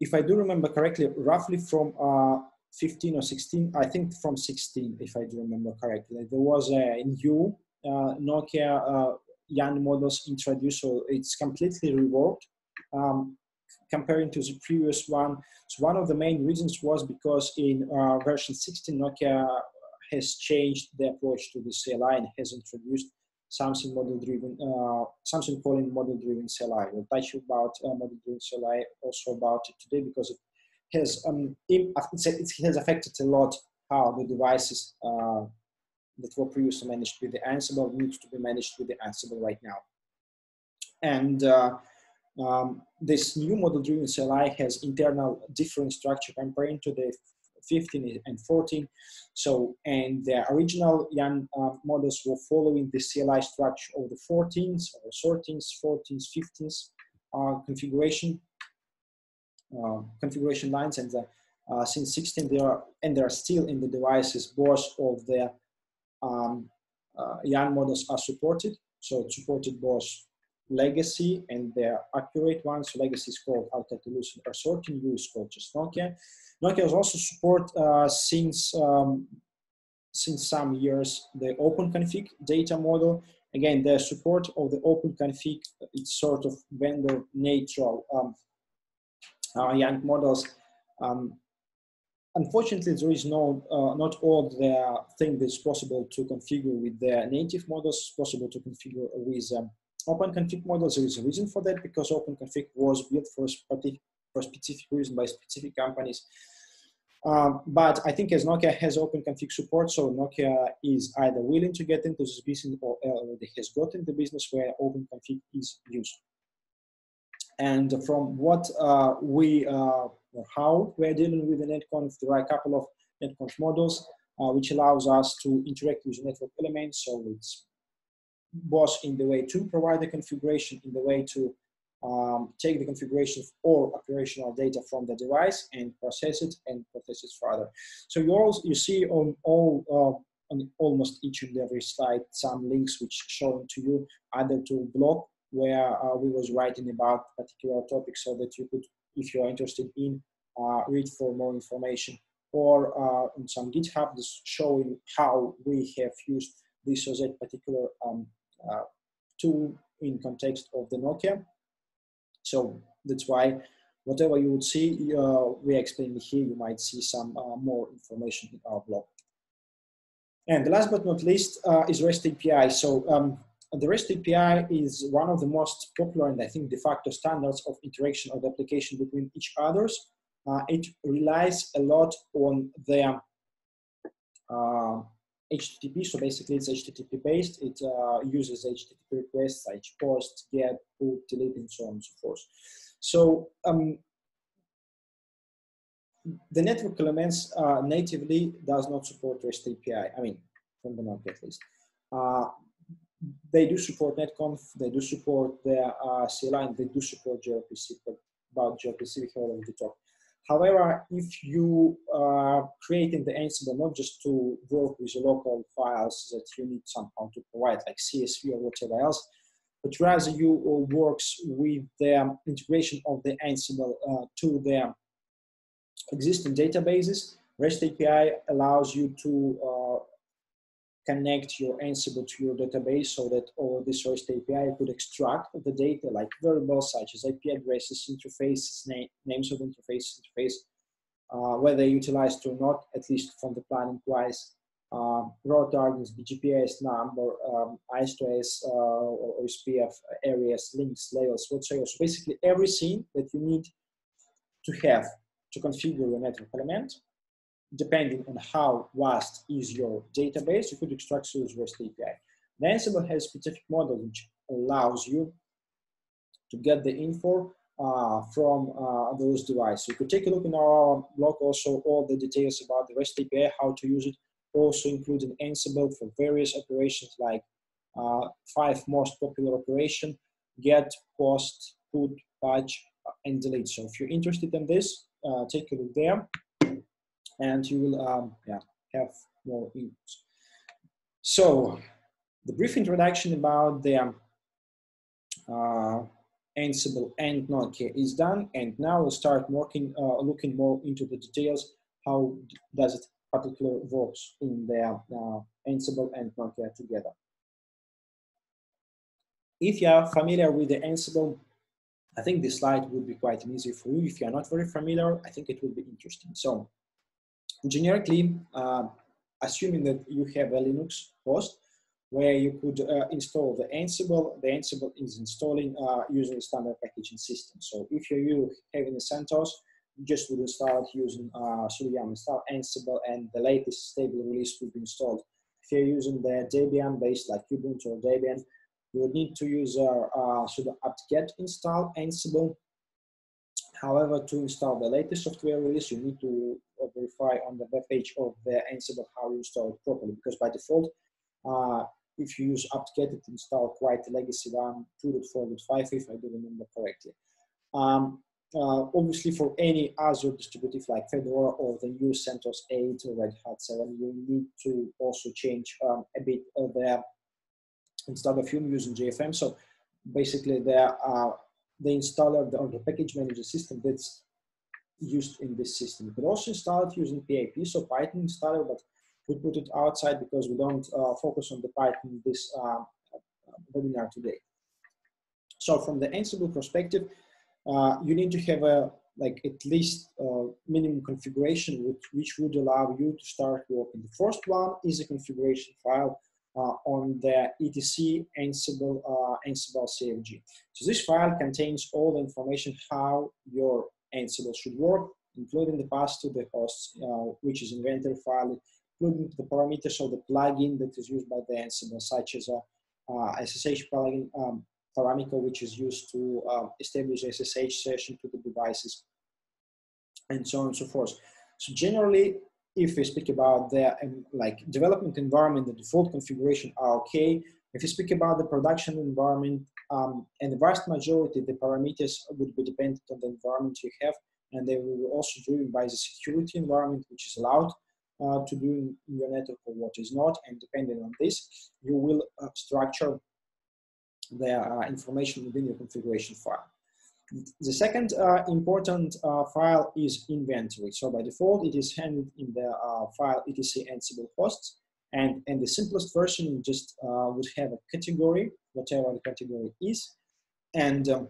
if I do remember correctly, roughly from uh, 15 or 16, I think from 16, if I do remember correctly, there was a new uh, Nokia YANG models introduced. So it's completely reworked. Um, comparing to the previous one. So one of the main reasons was because in uh, version 16, Nokia has changed the approach to the CLI and has introduced something model-driven, uh, something calling model-driven CLI. We'll touch you about uh, model-driven CLI also about it today because it has um, it has affected a lot how the devices uh, that were previously managed with the Ansible need to be managed with the Ansible right now. And uh, um, this new model-driven CLI has internal different structure compared to the 15 and 14. So, and the original YANG uh, models were following the CLI structure of the 14s, or 13s, 14s, 15s uh, configuration uh, configuration lines, and the, uh, since 16 they are and they are still in the devices. Both of the um, uh, YANG models are supported, so it supported both legacy and the accurate ones. So legacy is called Alcatel-Lucent R13, U is called just Nokia. Nokia has also support uh, since um, since some years the OpenConfig data model. Again, the support of the OpenConfig, it's sort of vendor neutral um, uh, YANG models. Um, unfortunately, there is no, uh, not all the thing that's possible to configure with the native models, possible to configure with um, OpenConfig models, there is a reason for that because OpenConfig was built for specific, for specific reason by specific companies. Um, but I think as Nokia has OpenConfig support, so Nokia is either willing to get into this business or already has gotten the business where OpenConfig is used. And from what uh, we, uh, how we're dealing with the netconf, there are a couple of netconf models uh, which allows us to interact with network elements. So it's both in the way to provide the configuration, in the way to um, take the configuration or operational data from the device and process it and process it further. So you also you see on all uh, on almost each and every slide some links which shown to you either to blog where uh, we was writing about particular topics so that you could, if you are interested in, uh, read for more information or uh, on some GitHub showing how we have used this or that particular um, tool in context of the Nokia. So that's why whatever you would see, uh, we explain here, you might see some uh, more information in our blog. And the last but not least uh, is REST API. So um, the REST API is one of the most popular and I think de facto standards of interaction of the application between each others. Uh, it relies a lot on the uh, HTTP, so basically it's HTTP based. It uh, uses HTTP requests like post, get, put, delete, and so on and so forth. So um, the network elements uh, natively does not support REST API. I mean, from the market at least. Uh, they do support netconf, they do support the uh, CLI, and they do support gRPC, but about gRPC we have already talked. However, if you are creating the Ansible not just to work with local files that you need somehow to provide, like CSV or whatever else, but rather you works with the integration of the Ansible uh, to the existing databases, REST API allows you to uh, connect your Ansible to your database so that over this REST API could extract the data like variables such as IP addresses, interfaces, na names of interface, interface, uh, whether utilized or not, at least from the planning wise, uh, raw targets, BGP AS number, um, IS-IS uh, or OSPF areas, links, layers, whatsoever. So basically everything that you need to have to configure your network element depending on how vast is your database, you could extract through REST API. The Ansible has specific model which allows you to get the info uh, from uh, those devices. You could take a look in our blog also all the details about the REST API, how to use it, also including Ansible for various operations like uh, five most popular operation, get, post, put, patch, and delete. So if you're interested in this, uh, take a look there and you will um, yeah, have more inputs. So the brief introduction about the uh, Ansible and Nokia is done, and now we'll start working, uh, looking more into the details. How does it particularly works in the uh, Ansible and Nokia together? If you are familiar with the Ansible, I think this slide would be quite easy for you. If you are not very familiar, I think it will be interesting. So generically, uh, assuming that you have a Linux host where you could uh, install the Ansible, the Ansible is installing uh, using standard packaging system. So if you're having a CentOS, you just would install using uh, sudo yum install Ansible and the latest stable release would be installed. If you're using the Debian based like Ubuntu or Debian, you would need to use uh, uh, sudo apt-get install Ansible However, to install the latest software release, you need to verify on the web page of the Ansible how you install it properly. Because by default, uh, if you use apt-get, it install quite legacy one, 2.4.5 if I do remember correctly. Um, uh, obviously, for any Azure distributive like Fedora or the new CentOS 8 or Red Hat 7, you need to also change um, a bit of the installer film using JFM. So basically, there are the installer or the package manager system that's used in this system. You can also install it using PIP, so Python installer, but we put it outside because we don't uh, focus on the Python this uh, webinar today. So from the Ansible perspective, uh, you need to have a like at least uh, minimum configuration which, which would allow you to start working. The first one is a configuration file uh, on the etc ansible uh, ansible cfg so this file contains all the information how your ansible should work including the path to the hosts uh, which is inventory file including the parameters of the plugin that is used by the ansible such as a uh, ssh plugin um, parameter which is used to uh, establish SSH session to the devices and so on and so forth. So generally, if we speak about the um, like development environment, the default configuration are okay. If you speak about the production environment, um, and the vast majority, the parameters would be dependent on the environment you have, and they will also driven by the security environment, which is allowed uh, to do in your network or what is not. And depending on this, you will uh, structure the uh, information within your configuration file. The second uh, important uh, file is inventory. So by default, it is handled in the uh, file etc ansible hosts. And, and the simplest version just uh, would have a category, whatever the category is. And um,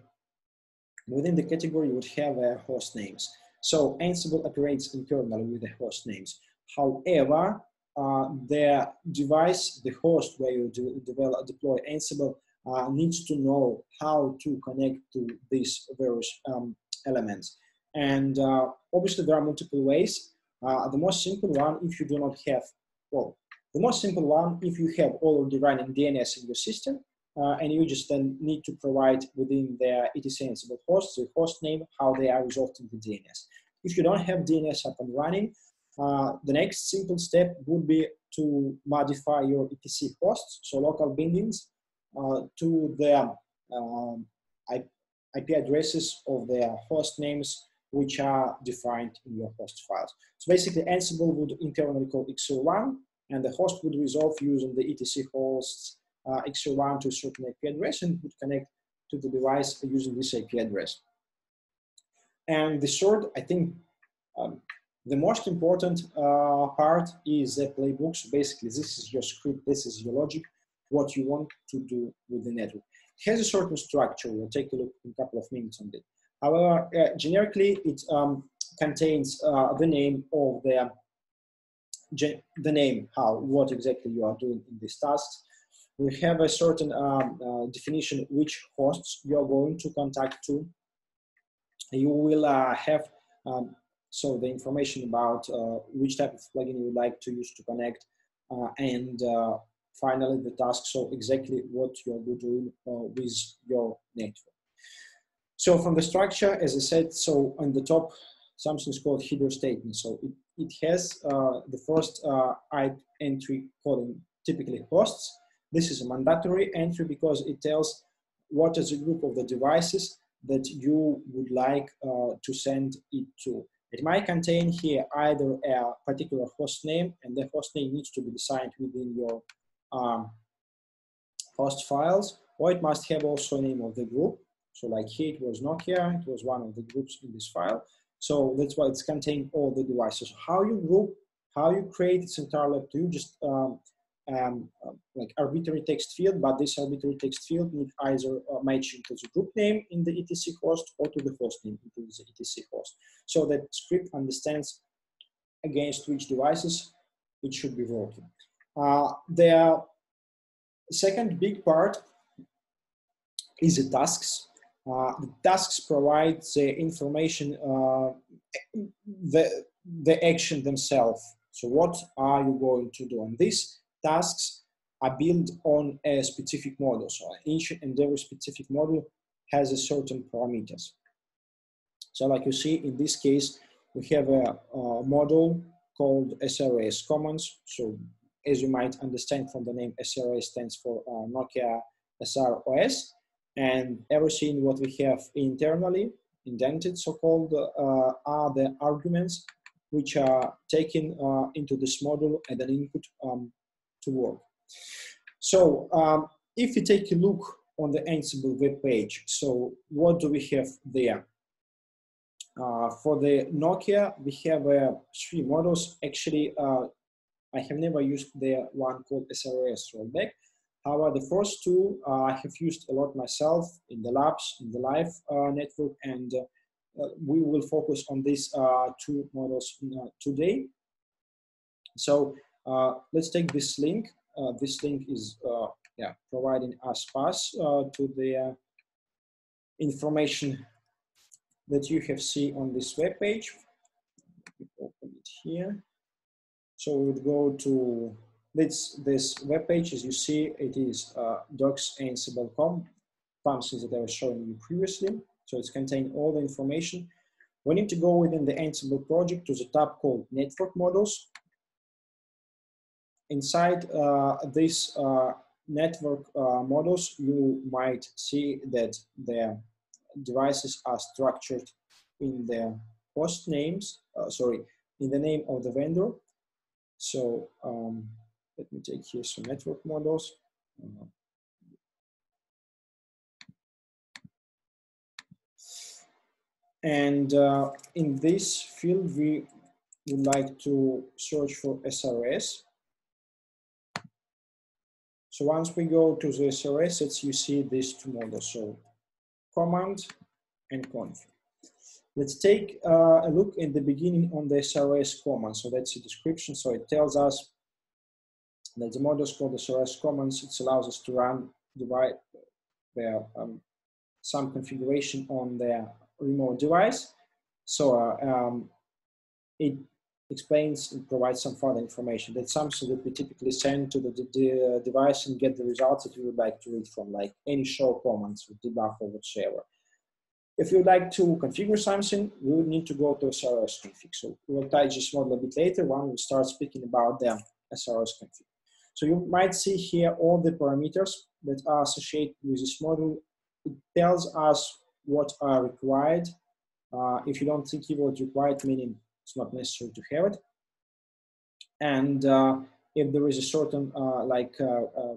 within the category, you would have uh, host names. So Ansible operates internally with the host names. However, uh, the device, the host where you do develop, deploy Ansible uh, needs to know how to connect to these various um, elements. And uh, obviously there are multiple ways. Uh, the most simple one, if you do not have, well, the most simple one, if you have already running DNS in your system, uh, and you just then need to provide within the etc Ansible host, the host name, how they are resolved in the DNS. If you don't have DNS up and running, uh, the next simple step would be to modify your etc hosts, so local bindings, to the um, IP addresses of their host names, which are defined in your host files. So basically, Ansible would internally call XOR1, and the host would resolve using the etc hosts uh, XOR1 to a certain IP address and would connect to the device using this IP address. And the third, I think, um, the most important uh, part is the playbook. So basically, this is your script, this is your logic, what you want to do with the network. It has a certain structure. We'll take a look in a couple of minutes on it. However, uh, generically, it um, contains uh, the name of the the name, how, what exactly you are doing in this task. We have a certain um, uh, definition which hosts you are going to contact to. You will uh, have um, so the information about uh, which type of plugin you would like to use to connect uh, and finally the task so exactly what you're doing uh, with your network. So from the structure, as I said, so on the top, something's called header statement. So it, it has uh, the first uh, entry calling typically hosts. This is a mandatory entry because it tells what is the group of the devices that you would like uh, to send it to. It might contain here either a particular host name and the host name needs to be assigned within your um, host files, or it must have also name of the group. So like here it was Nokia, it was one of the groups in this file. So that's why it's containing all the devices. How you group, how you create it's entirely up to you. Just um, um, uh, like arbitrary text field, but this arbitrary text field need either uh, matching to the group name in the etc host or to the host name into the etc host. So that script understands against which devices it should be working. Uh, the second big part is the tasks. Uh, the tasks provide the information, uh, the, the action themselves. So what are you going to do? And these tasks are built on a specific model. So each and every specific model has a certain parameters. So like you see in this case, we have a, a model called SROS commands. So as you might understand from the name, SRA stands for uh, Nokia SROS. And everything what we have internally, indented so-called, uh, are the arguments which are taken uh, into this model and an input um, to work. So um, if you take a look on the Ansible web page, so what do we have there? Uh, for the Nokia, we have uh, three models. Actually, uh, I have never used the one called SROS rollback. However, the first two uh, I have used a lot myself in the labs, in the live uh, network, and uh, we will focus on these uh, two models uh, today. So uh, let's take this link. this link is yeah, providing us pass to the information that you have seen on this web page. Open it here. So we would go to this, this web page, as you see, it is uh, docs.ansible.com. functions that I was showing you previously. So it's contained all the information. We need to go within the Ansible project to the tab called Network Models. Inside uh, this uh, network uh, models, you might see that the devices are structured in the host names, uh, sorry, in the name of the vendor. So um, let me take here some network models. Uh, and uh, in this field, we would like to search for SROS. So once we go to the SROS, it's, you see these two models, so command and config. Let's take uh, a look in the beginning on the SROS command. So that's the description. So it tells us that the model is called SROS commands. It allows us to run device, the, um, some configuration on the remote device. So uh, um, it explains and provides some further information. That's something that we typically send to the, the, the, device and get the results that we would like to read from, like any show commands with debug or whatsoever. If you would like to configure something, we would need to go to SROS config. So we'll touch this model a bit later when we start speaking about the SROS config. So you might see here all the parameters that are associated with this model. It tells us what are required. Uh, if you don't think keyword required, meaning it's not necessary to have it. And uh, if there is a certain uh, like uh, uh,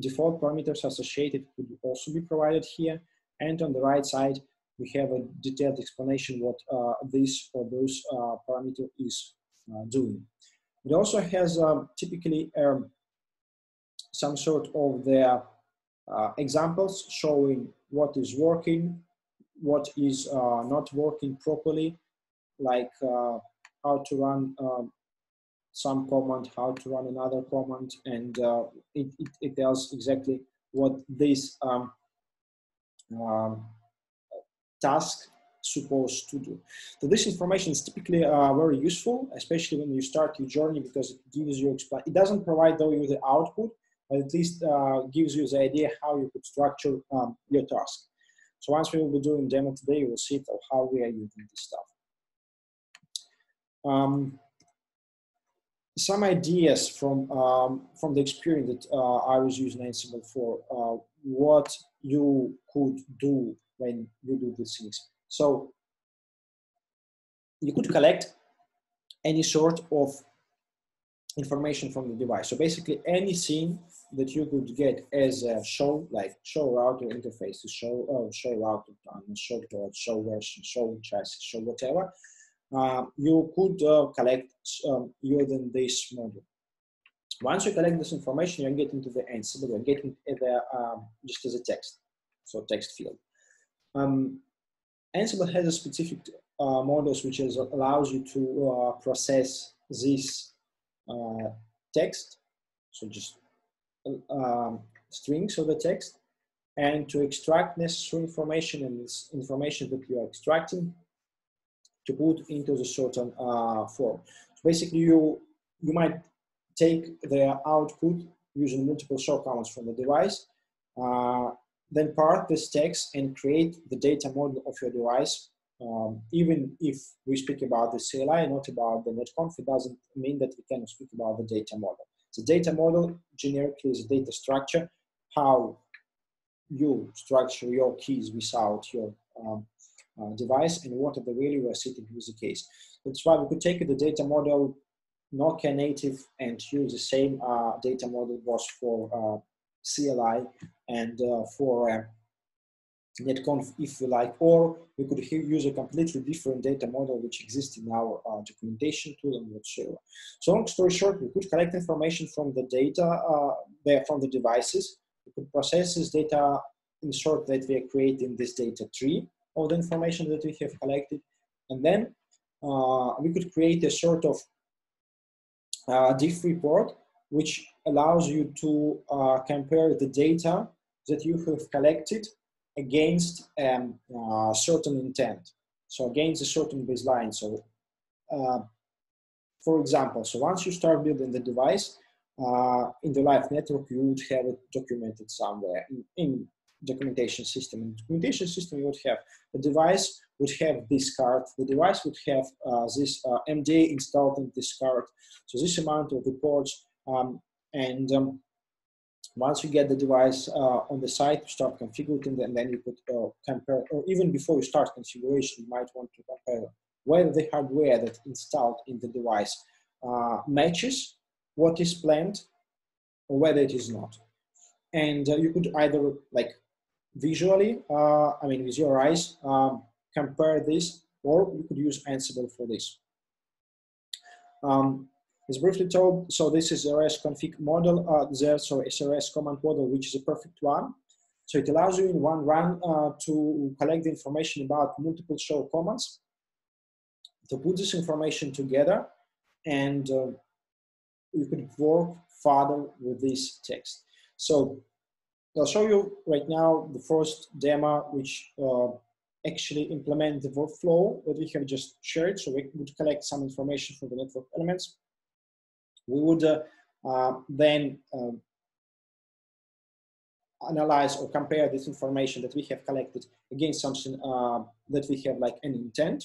default parameters associated, could also be provided here. And on the right side, we have a detailed explanation what uh, this or those uh, parameter is uh, doing. It also has um, typically um, some sort of the uh, examples showing what is working, what is uh, not working properly, like uh, how to run um, some command, how to run another command, and it, it, it, tells exactly what this um, um, task supposed to do. So this information is typically uh, very useful, especially when you start your journey because it gives you, it doesn't provide though you the output, but at least uh, gives you the idea how you could structure um, your task. So once we will be doing demo today, you will see how we are using this stuff. Um, some ideas from um, from the experience that uh, I was using Ansible for uh, what you could do when you do these things. So you could collect any sort of information from the device. So basically anything that you could get as a show, like show router interface, show uh, show router show port, show version, show chassis, show whatever, uh, you could uh, collect um, using this module. Once you collect this information, you're getting to the Ansible, you're getting the, um, just as a text, so text field. Um, Ansible has a specific uh, models which is, allows you to uh, process this uh, text, so just um, strings of the text, and to extract necessary information and this information that you are extracting to put into the certain uh, form. So basically, you you might take the output using multiple commands from the device, uh, then part this text and create the data model of your device. Um, even if we speak about the CLI, not about the netconf, it doesn't mean that we cannot speak about the data model. The data model generically is a data structure, how you structure your keys without your um, uh, device and what are the value we're sitting the case. That's why we could take the data model Nokia native and use the same uh, data model was for uh, CLI and uh, for uh, netconf if you like, or we could use a completely different data model which exists in our uh, documentation tool and whatsoever. So long story short, we could collect information from the data, uh, there from the devices. We could process this data in short that we are creating this data tree of the information that we have collected. And then uh, we could create a sort of uh, diff report which allows you to uh, compare the data that you have collected against um, uh, certain intent. So against a certain baseline. So uh, for example, so once you start building the device, uh, in the live network, you would have it documented somewhere in, in documentation system. In documentation system, you would have the device would have this card. The device would have uh, this uh, MDA installed in this card. So this amount of reports um, and um, once you get the device uh, on the site, you start configuring it, and then you could uh, compare, or even before you start configuration, you might want to compare whether the hardware that's installed in the device uh, matches what is planned or whether it is not. And uh, you could either like visually, uh, I mean with your eyes, um, compare this, or you could use Ansible for this. Um, as briefly told, so this is SROS config model uh, there, so SROS command model, which is a perfect one. So it allows you in one run uh, to collect the information about multiple shell commands, to put this information together, and uh, you could work further with this text. So I'll show you right now the first demo, which uh, actually implement the workflow that we have just shared. So we would collect some information from the network elements we would uh, uh, then um, analyze or compare this information that we have collected against something uh, that we have like an intent.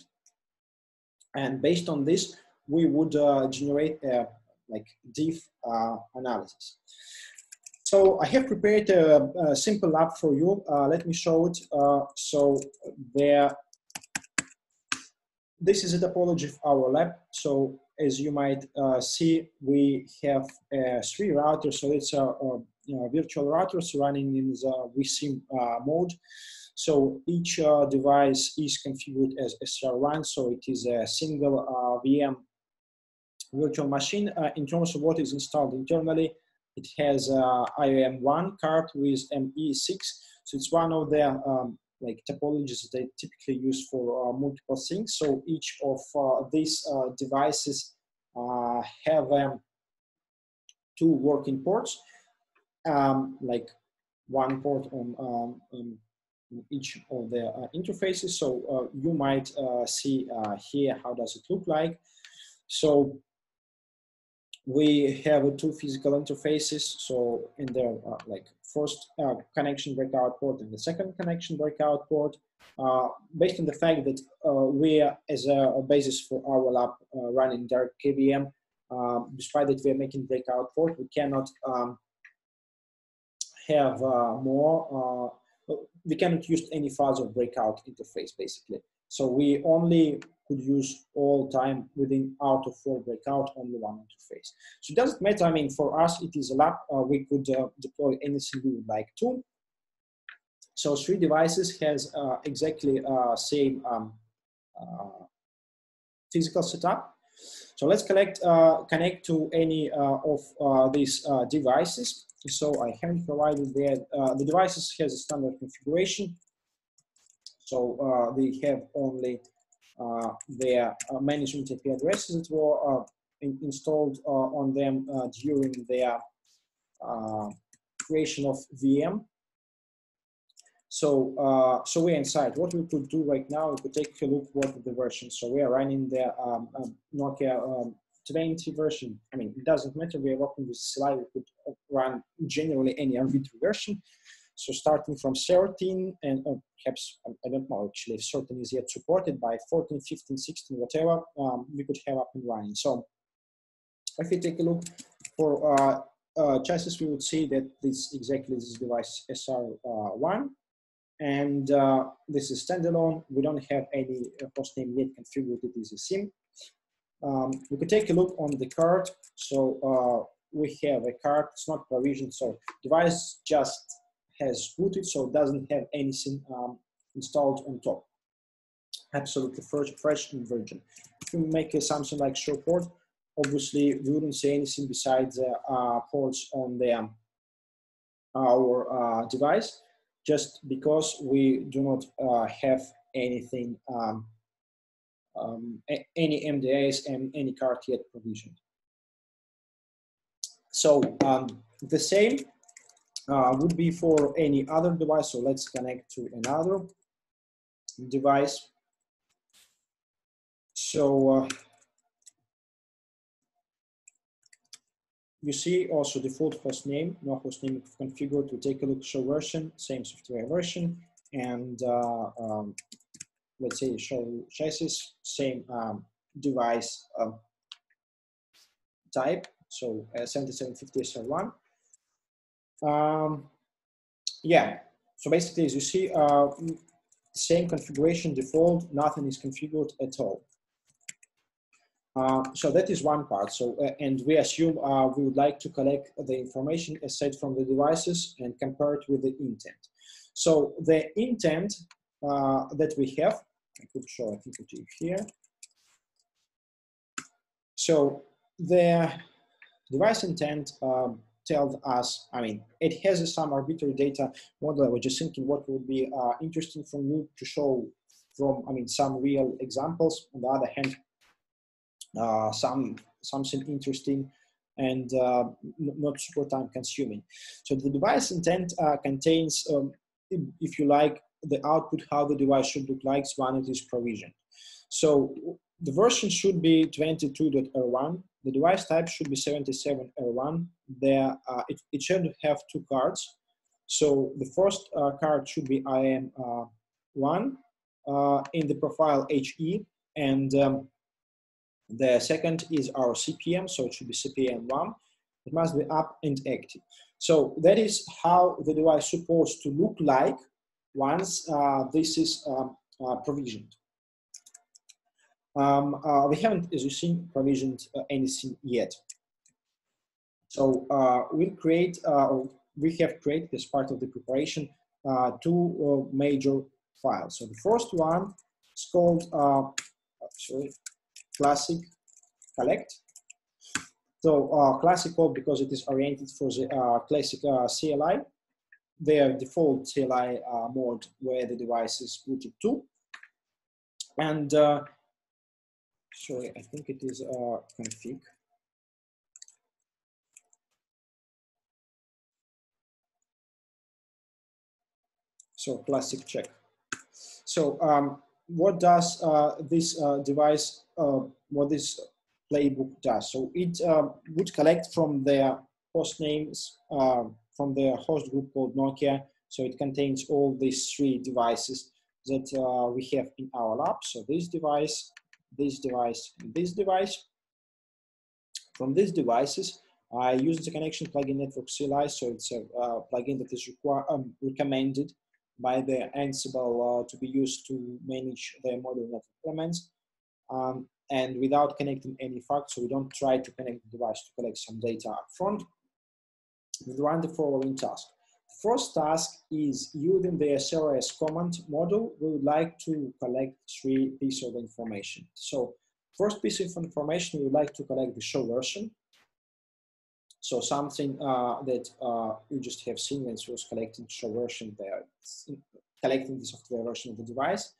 And based on this, we would generate a like diff analysis. So I have prepared a, a simple lab for you. Uh, let me show it. Uh, so there, this is a topology of our lab. So as you might uh, see, we have uh, three routers. So it's a, a virtual routers running in the vSIM uh, mode. So each uh, device is configured as SR1, so it is a single uh, VM virtual machine. Uh, in terms of what is installed internally, it has a IOM1 card with ME6. So it's one of the um, like topologies they typically use for uh, multiple things. So each of uh, these uh, devices uh, have um, two working ports, um, like one port on, um, each of the uh, interfaces. So uh, you might see here how does it look like. So we have two physical interfaces. So in there, uh, like first uh, connection breakout port and the second connection breakout port, uh, based on the fact that uh, we are, as a, a, basis for our lab uh, running direct KVM, um, despite that we are making breakout port, we cannot um, have uh, more, we cannot use any further breakout interface basically. So we only could use all time within out of four breakout only one interface. So it doesn't matter. I mean, for us, it is a lab. Uh, we could uh, deploy anything we would like to. So three devices has uh, exactly uh, same um, uh, physical setup. So let's collect, uh, connect to any of these devices. So I haven't provided that. the devices has a standard configuration. So they have only uh, their uh, management IP addresses that were uh, in, installed on them during their creation of VM. So, uh, so we're inside. What we could do right now, we could take a look what the version. So we are running the um, um, Nokia um, 20 version. I mean, it doesn't matter. We are working with CLI. We could run generally any RV3 version. So starting from 13 and uh, perhaps, I don't know actually if 13 is yet supported by 14, 15, 16, whatever, um, we could have up and running. So if we take a look for uh, uh, chassis, we would see that this exactly this device SR1 and uh, this is standalone. We don't have any host name yet configured. It is a SIM. Um, we could take a look on the card. So uh, we have a card. It's not provisioned. So device just has booted, so it doesn't have anything um, installed on top. Absolutely fresh, fresh and virgin. If we make a something like show port, obviously we wouldn't see anything besides the uh, ports on the um, our uh, device, just because we do not uh, have anything, um, um, any MDAs and any card yet provisioned. So um, the same uh, would be for any other device. So let's connect to another device. So uh, you see also default host name, no host name configured. We take a look, show version, same software version, and uh, um, let's say show chassis, same um, device um, type, so uh, 7750 SR1. Um, yeah, so basically, as you see, uh, same configuration default, nothing is configured at all. Uh, so that is one part. So, uh, and we assume uh, we would like to collect the information aside from the devices and compare it with the intent. So the intent uh, that we have, I could show, I think it here. So the device intent um, tells us, I mean, it has some arbitrary data model. I was just thinking what would be uh, interesting for you to show from, I mean, some real examples. On the other hand, uh, some something interesting and uh, not super time consuming. So the device intent uh, contains, um, if you like, the output, how the device should look like when it is provisioned. So the version should be 22.r1. The device type should be 77r1. There, uh, it, it, should have two cards. So the first uh, card should be IM1 uh, in the profile HE, and um, the second is our CPM, so it should be CPM1. It must be up and active. So that is how the device is supposed to look like once uh, this is um, uh, provisioned. Um, uh, we haven't, as you see, provisioned uh, anything yet. So uh, we'll create, uh, we have created as part of the preparation two major files. So the first one is called, sorry, classic collect. So uh, classic code because it is oriented for the uh, classic uh, CLI, their default CLI uh, mode where the device is booted to. And uh, sorry, I think it is uh, config. So classic check. So um, what does uh, this uh, device, uh, what this playbook does? So it uh, would collect from their host names, uh, from their host group called Nokia. So it contains all these three devices that uh, we have in our lab. So this device, this device, and this device. From these devices, I use the connection plugin network CLI. So it's a plugin that is um, recommended by the Ansible uh, to be used to manage the model network elements. Um, and without connecting any facts, so we don't try to connect the device to collect some data up front, we run the following task. First task is using the SROS command model, we would like to collect three pieces of information. So first piece of information, we would like to collect the show version. So something uh, that uh, you just have seen when it was collecting show version there, collecting the software version of the device.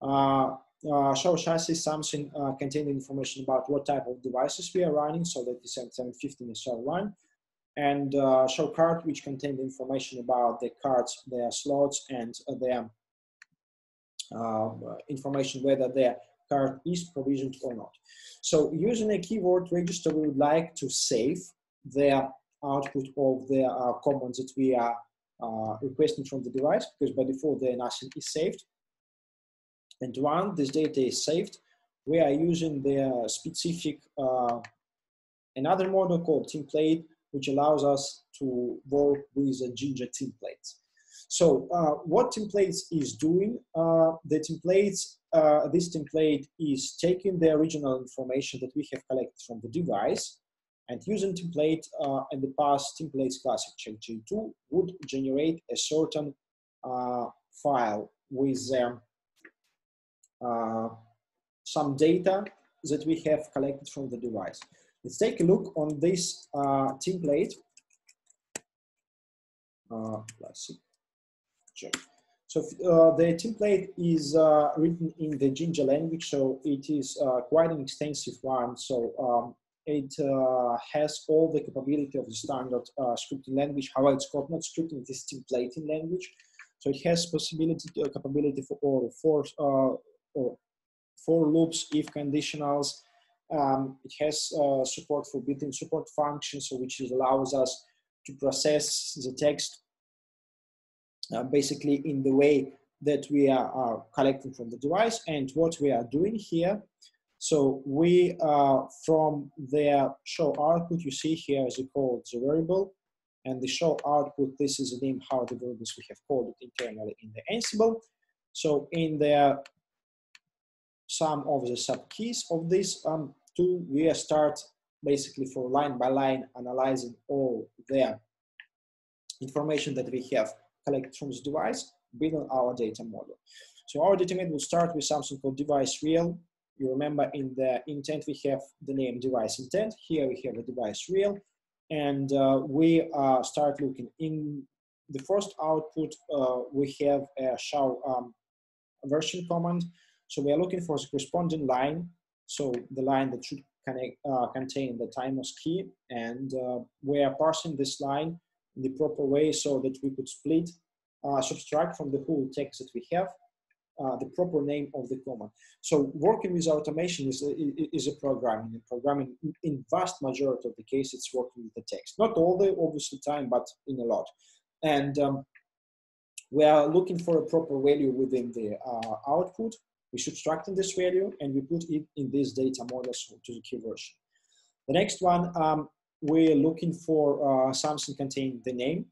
Uh, uh, show chassis is something uh, containing information about what type of devices we are running, so that is 715 SR1. And uh, show card, which contains information about the cards, their slots, and their uh, information whether their card is provisioned or not. So using a keyword register, we would like to save the output of the uh, commands that we are uh, requesting from the device because by default the nothing is saved. And once this data is saved, we are using the specific uh, another model called template, which allows us to work with a Jinja template. So uh, what templates is doing, uh, the templates, uh, this template is taking the original information that we have collected from the device and using template uh, in the past, templates classic check J2 would generate a certain uh, file with um, uh, some data that we have collected from the device. Let's take a look on this uh, template. Uh, classic check. So uh, the template is uh, written in the Jinja language, so it is uh, quite an extensive one. So um, it uh, has all the capability of the standard uh, scripting language. However, it's called not scripting, it is templating language. So it has possibility to, uh, capability for all for or for loops, if conditionals, Um, it has uh, support for built-in support functions, which allows us to process the text uh, basically in the way that we are, are, collecting from the device. And what we are doing here, so we uh, from the show output, you see here is called the variable, and the show output, this is the name how the variables we have called it internally in the Ansible. So in the some of the subkeys of this um, tool, we start basically for line by line analyzing all the information that we have collected from this device, building our data model. So our data model will start with something called device real. You remember in the intent, we have the name device intent. Here we have a device real. And uh, we uh, start looking in the first output, uh, we have a show um, version command. So we are looking for the corresponding line. So the line that should connect, uh, contain the timers key. And uh, we are parsing this line in the proper way so that we could split, uh, subtract from the whole text that we have uh, the proper name of the command. So working with automation is a, is a programming. And programming, in vast majority of the case, it's working with the text. Not all the obviously time, but in a lot. And um, we are looking for a proper value within the uh, output. We subtract this value and we put it in this data model to the key version. The next one, um, we're looking for uh, something containing the name.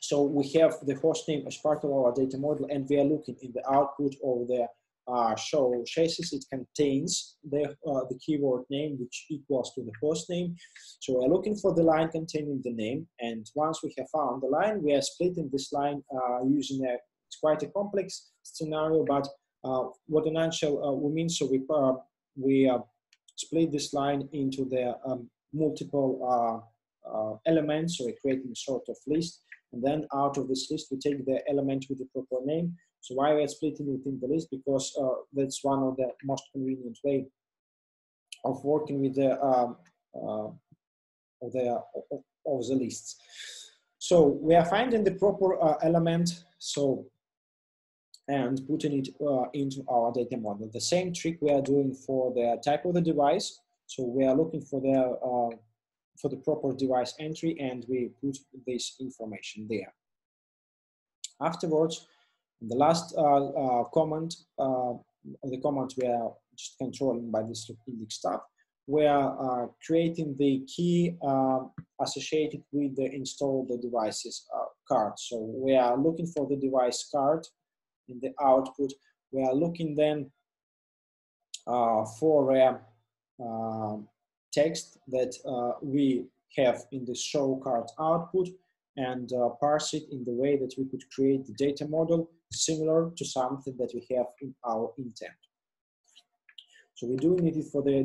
So we have the host name as part of our data model and we are looking in the output of the uh, show chassis, it contains the, uh, the keyword name which equals to the host name. So we're looking for the line containing the name and once we have found the line, we are splitting this line uh, using a, it's quite a complex scenario, but what in nutshell uh, mean, so we, uh, we split this line into the um, multiple elements, so we're creating a sort of list and then out of this list, we take the element with the proper name. So why we're splitting it in the list? Because uh, that's one of the most convenient way of working with the um, uh, of the of the lists. So we are finding the proper uh, element. So and putting it uh, into our data model. The same trick we are doing for the type of the device. So we are looking for the uh, for the proper device entry and we put this information there. Afterwards, the last uh, uh, command, uh, the command we are just controlling by this index tab, we are uh, creating the key associated with the install the devices card. So we are looking for the device card in the output. We are looking then for a text that uh, we have in the show card output and uh, parse it in the way that we could create the data model similar to something that we have in our intent. So we do need it for the,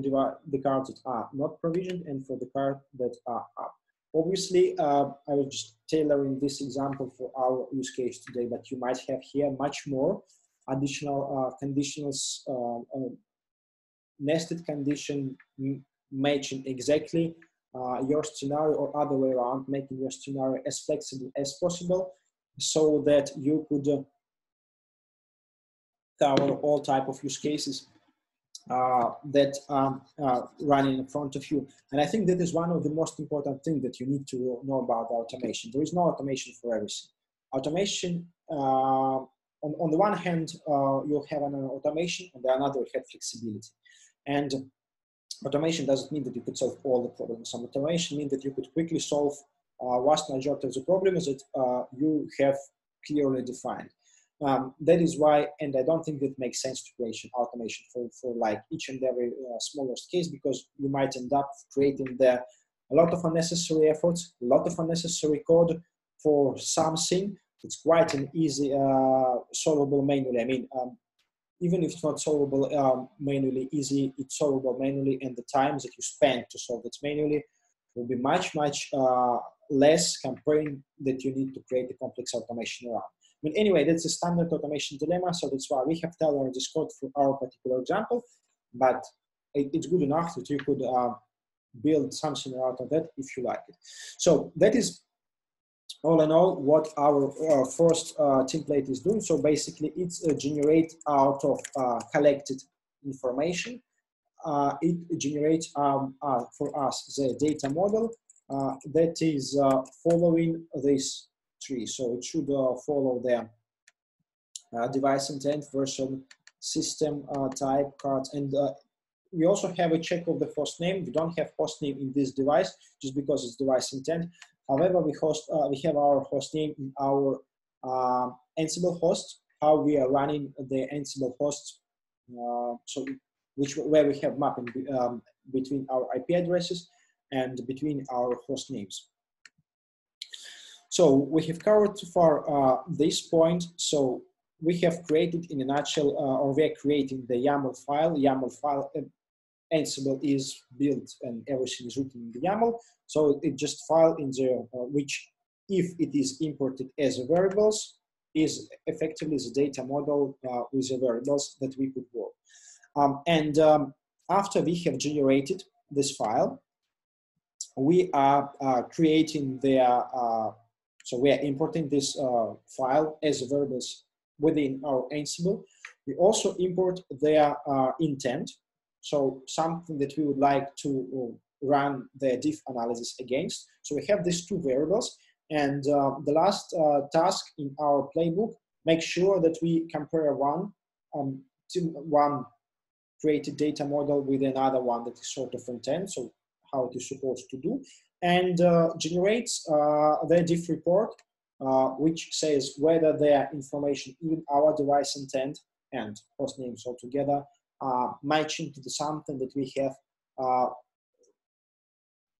the cards that are not provisioned and for the cards that are up. Obviously, uh, I was just tailoring this example for our use case today, but you might have here much more additional uh, conditionals, uh, uh nested condition matching exactly uh, your scenario or other way around, making your scenario as flexible as possible so that you could uh, cover all type of use cases that are uh, running in front of you. And I think that is one of the most important things that you need to know about automation. There is no automation for everything. Automation, uh, on, on the one hand, uh, you have an automation, on the other, you have flexibility. And automation doesn't mean that you could solve all the problems. Some automation means that you could quickly solve uh, vast majority of the problems that uh, you have clearly defined. Um, that is why, and I don't think it makes sense to create automation for, for like each and every uh, smallest case because you might end up creating the, a lot of unnecessary efforts, a lot of unnecessary code for something that's quite an easy uh, solvable manually. I mean, um, even if it's not solvable um, manually easy, it's solvable manually, and the times that you spend to solve it manually will be much, much uh, less comparing that you need to create a complex automation around. Mean, anyway, that's a standard automation dilemma, so that's why we have tailored this code for our particular example, but it, it's good enough that you could uh, build something out of that if you like it. So that is all in all, what our uh, first uh, template is doing. So basically it's uh, generate out of uh, collected information uh, it generates um, for us the data model that is following this So it should uh, follow the uh, device intent, version, system type, card, and we also have a check of the host name. We don't have host name in this device just because it's device intent. However, we host we have our host name in our Ansible host. How we are running the Ansible hosts. so which where we have mapping um, between our IP addresses and between our host names. So we have covered so far uh, this point. So we have created in a nutshell, uh, or we are creating the YAML file. YAML file, uh, Ansible is built and everything is written in the YAML. So it just file in the, uh, which if it is imported as variables, is effectively the data model uh, with the variables that we could work. Um, and um, after we have generated this file, we are uh, creating the, so we are importing this uh, file as variables within our Ansible. We also import their uh, intent, so something that we would like to uh, run the diff analysis against. So we have these two variables, and uh, the last task in our playbook, make sure that we compare one um, to one created data model with another one that is sort of intent, so how it is supposed to do, and uh, generates uh, the diff report, uh, which says whether their information in our device intent and host names altogether are matching to the something that we have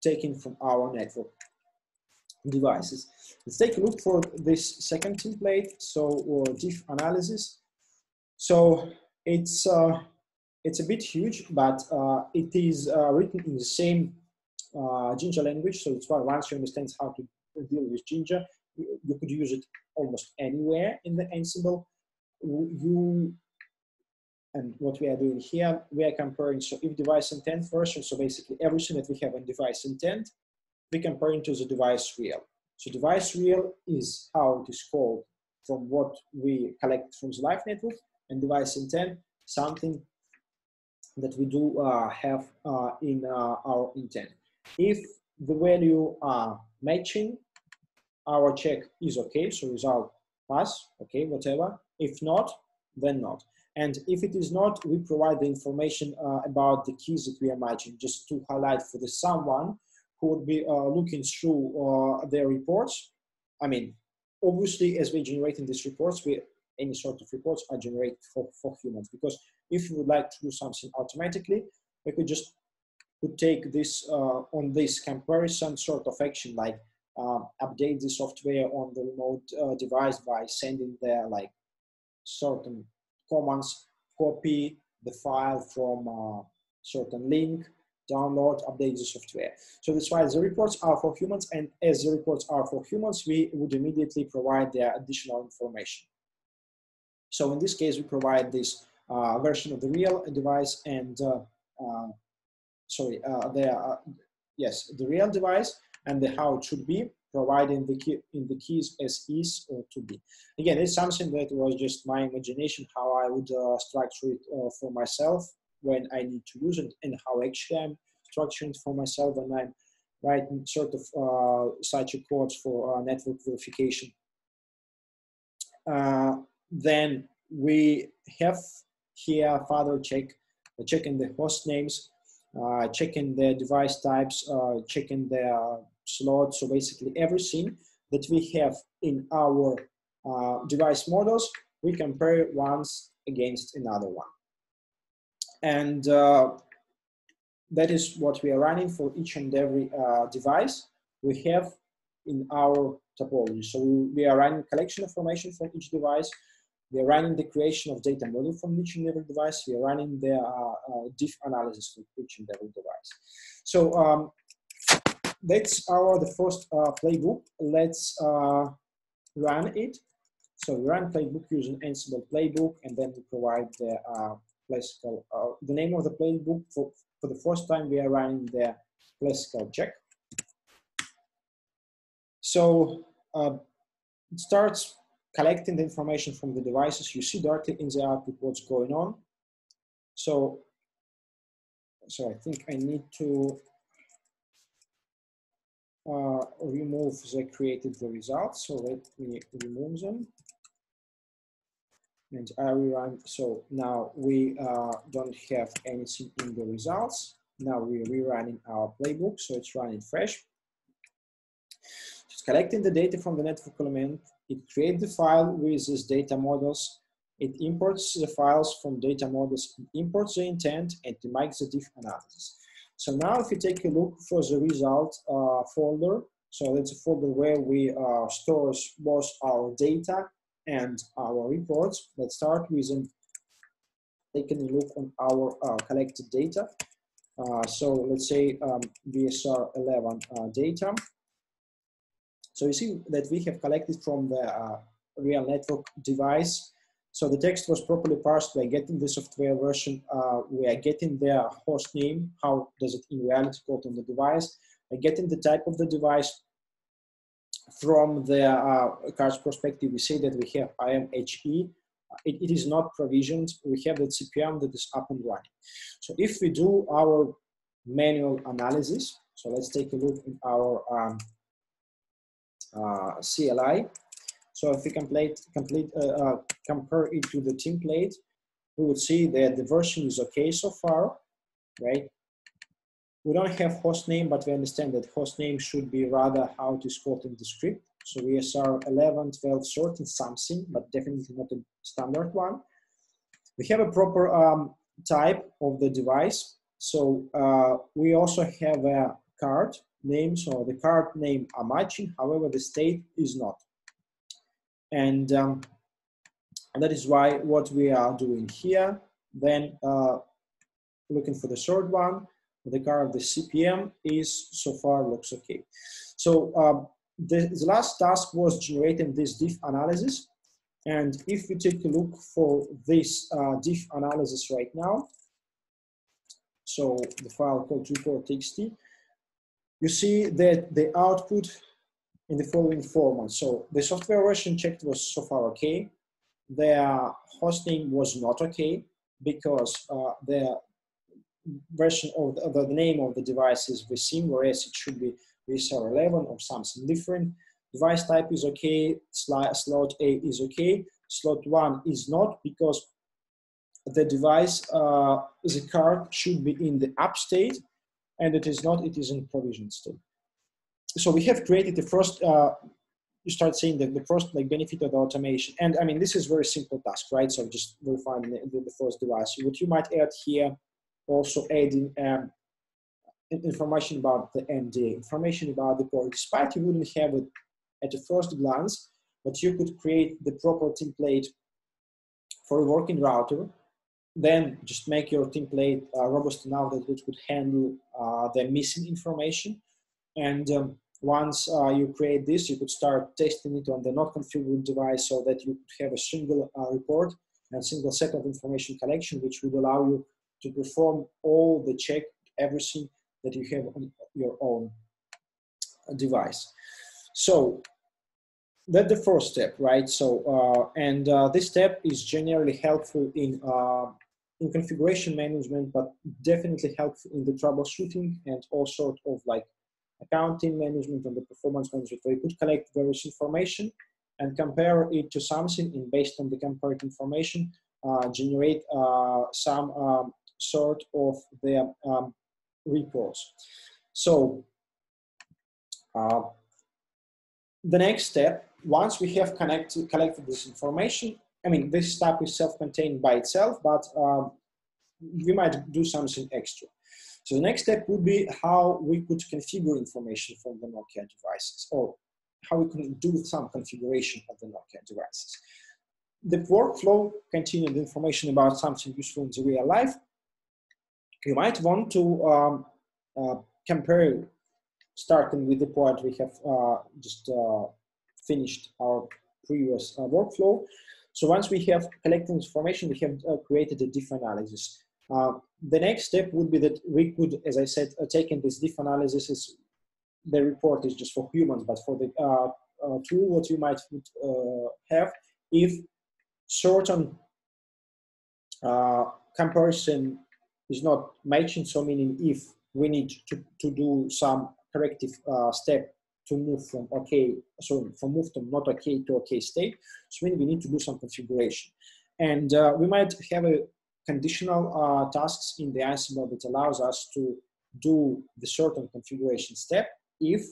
taken from our network devices. Let's take a look for this second template. So diff analysis. So it's uh, it's a bit huge, but uh, it is uh, written in the same uh, Jinja language. So it's why once you understand how to deal with Jinja, you, you could use it almost anywhere in the Ansible. You and what we are doing here, we are comparing, so if device intent version, so basically everything that we have in device intent, we comparing to the device real. So device real is how it is called from what we collect from the live network, and device intent, something that we do uh, have uh, in uh, our intent. If the value are matching, our check is okay, so result pass, okay, whatever. If not, then not. And if it is not, we provide the information uh, about the keys that we are matching, just to highlight for the someone who would be uh, looking through uh, their reports. I mean, obviously, as we're generating these reports, we any sort of reports are generated for, for humans because if you would like to do something automatically, we could just could take this uh, on this comparison sort of action, like uh, update the software on the remote uh, device by sending there like certain commands, copy the file from a certain link, download, update the software. So that's why the reports are for humans, and as the reports are for humans, we would immediately provide the additional information. So in this case, we provide this uh, version of the real device and uh, uh, sorry, uh, the yes, the real device and the how it should be providing the key in the keys as is or to be. Again, it's something that was just my imagination how I would uh, structure it uh, for myself when I need to use it and how actually I'm structuring it for myself when I'm writing sort of uh, such a code for network verification. then we have here further check, checking the host names, uh, checking the device types, uh, checking the slots. So basically everything that we have in our uh, device models, we compare once against another one. And uh, that is what we are running for each and every uh, device we have in our topology. So we are running collection information for each device. We are running the creation of data model from each and every device. We are running the uh, uh, diff analysis for each and every device. So um, that's our the first uh, playbook. Let's uh, run it. So we run playbook using Ansible playbook, and then we provide the uh, classical uh, the name of the playbook. For for the first time, we are running the classical check. So it starts collecting the information from the devices. You see directly in the output what's going on. So so I think I need to uh, remove the created the results. So let me remove them. And I rerun. So now we uh, don't have anything in the results. Now we're rerunning our playbook. So it's running fresh. It's collecting the data from the network element. It creates the file with these data models. It imports the files from data models, imports the intent, and it makes the diff analysis. So now if you take a look for the result uh, folder, so that's a folder where we uh, store both our data and our reports. Let's start with um, taking a look on our uh, collected data. Uh, so let's say um, VSR 11 uh, data. So you see that we have collected from the uh, real network device so the text was properly parsed. We are getting the software version. Uh, we are getting their host name. How does it in reality called on the device? We're getting the type of the device. From the uh, card's perspective, we say that we have IMHE. It, it is not provisioned. We have the CPM that is up and running. So if we do our manual analysis, so let's take a look at our um, uh, CLI. So if we complete, complete, uh, uh, compare it to the template, we would see that the version is okay so far, right? We don't have host name, but we understand that host name should be rather how it is called in the script. So VSR 11, 12, 13, something, but definitely not a standard one. We have a proper um, type of the device. So uh, we also have a card name. So the card name are matching, however, the state is not. And, um, that is why what we are doing here, then uh, looking for the third one, the car of the CPM is so far looks okay. So um, the, the last task was generating this diff analysis. And if we take a look for this uh, diff analysis right now, so the file called report.txt, you see that the output in the following format. So the software version checked was so far okay. Their hosting was not okay because uh, the version of the, the, name of the device is vSIM, whereas it should be VSR 11 or something different. Device type is okay, slot A is okay, slot 1 is not because the device, uh, the card should be in the app state and it is not, it is in provision still. so we have created the first uh, you start seeing the, the first like benefit of the automation and i mean this is very simple task right so just verifying the, the, first device what you might add here also adding um, information about the MDA, information about the port. Despite you wouldn't have it at the first glance, but you could create the proper template for a working router. Then just make your template uh, robust enough that it could handle uh, the missing information. And um, once uh, you create this, you could start testing it on the not configured device so that you could have a single uh, report and single set of information collection, which would allow you to perform all the check, everything that you have on your own device. So that's the first step, right? So, uh, and uh, this step is generally helpful in uh, in configuration management, but definitely helpful in the troubleshooting and all sort of like accounting management and the performance management where you could collect various information and compare it to something and based on the compared information uh, generate uh, some um, sort of the um, reports. So uh, the next step, once we have connected, collected this information, I mean, this step is self-contained by itself, but um, we might do something extra. So the next step would be how we could configure information from the Nokia devices or how we can do some configuration of the Nokia devices. The workflow contained information about something useful in the real life. You might want to um, uh, compare, starting with the point we have uh, just uh, finished our previous uh, workflow. So once we have collected information, we have uh, created a diff analysis. Uh, the next step would be that we could, as I said, uh, taking this diff analysis is the report is just for humans, but for the uh, uh tool, what you might uh, have if certain comparison is not matching, so meaning if we need to, to do some corrective step to move from okay, so from move to not okay to okay state, so we need to do some configuration. And uh, we might have a conditional uh, tasks in the Ansible that allows us to do the certain configuration step if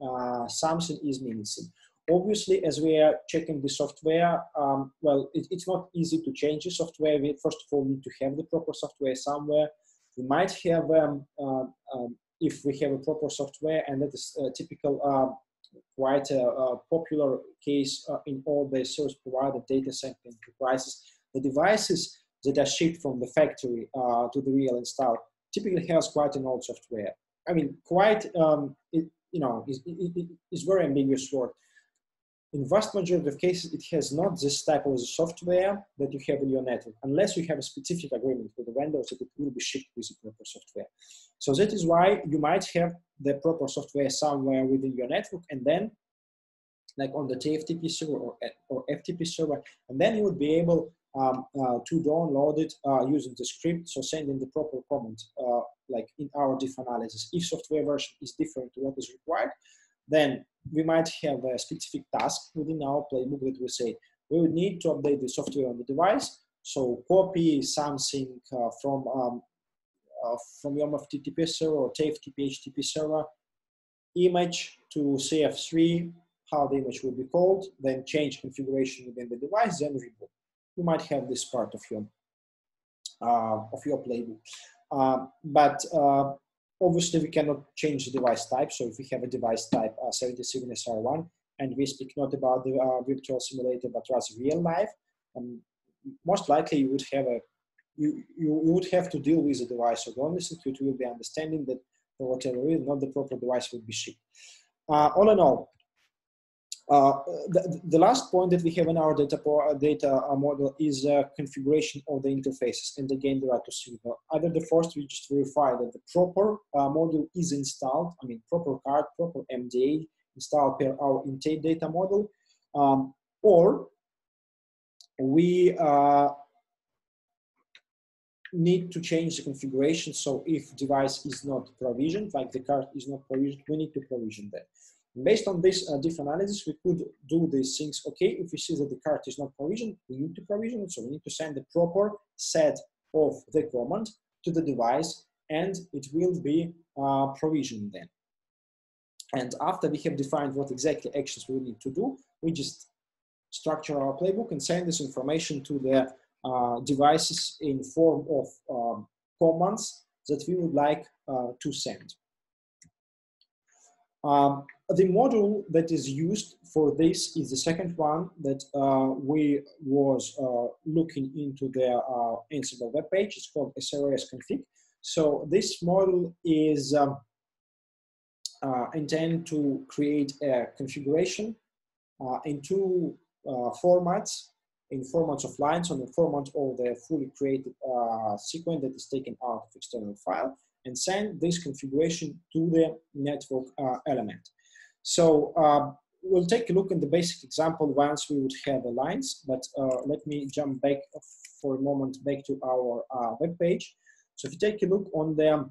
uh, something is missing. Obviously, as we are checking the software, um, well, it, it's not easy to change the software. We first of all need to have the proper software somewhere. We might have, um, uh, um, if we have a proper software, and that is a typical, uh, quite a, a, popular case uh, in all the service provider data center enterprises. The devices that are shipped from the factory uh, to the real install typically has quite an old software. I mean, quite, um, it, you know, is, very ambiguous word. In vast majority of cases, it has not this type of software that you have in your network, unless you have a specific agreement with the vendors that it will be shipped with the proper software. So that is why you might have the proper software somewhere within your network, and then like on the TFTP server or, or FTP server, and then you would be able um, uh, to download it uh, using the script, so sending the proper comment, uh, like in our diff analysis. If software version is different to what is required, then we might have a specific task within our playbook that we say, we would need to update the software on the device, so copy something uh, from um, uh, from your FTP server or TFTP HTTP server, image to CF3, how the image will be called, then change configuration within the device, then reboot you might have this part of your uh, of your playbook. Uh, but uh, obviously we cannot change the device type. So if we have a device type uh, 77SR1 and we speak not about the uh, virtual simulator but rather real life, um, most likely you would have a you, you would have to deal with the device. Thing you will be understanding that for whatever reason, not the proper device will be shipped. Uh, all in all, uh, the, the, last point that we have in our data, data uh, model is uh, configuration of the interfaces. And again, there are two things. Either the first, we just verify that the proper uh, module is installed, I mean, proper card, proper MDA installed per our intake data model, um, or we uh, need to change the configuration. So if device is not provisioned, like the card is not provisioned, we need to provision that. Based on this uh, analysis, we could do these things. Okay, if we see that the card is not provisioned, we need to provision it. So we need to send the proper set of the command to the device and it will be uh, provisioned then. And after we have defined what exactly actions we need to do, we just structure our playbook and send this information to the uh, devices in form of um, commands that we would like uh, to send. Um, the module that is used for this is the second one that uh, we was uh, looking into their uh, Ansible web page. It's called SROS config. So this module is um, uh, intended to create a configuration uh, in two uh, formats, in formats of lines on the format of the fully created sequence that is taken out of external file and send this configuration to the network element. So uh, we'll take a look at the basic example once we would have the lines, but uh, let me jump back for a moment back to our uh, web page. So if you take a look on the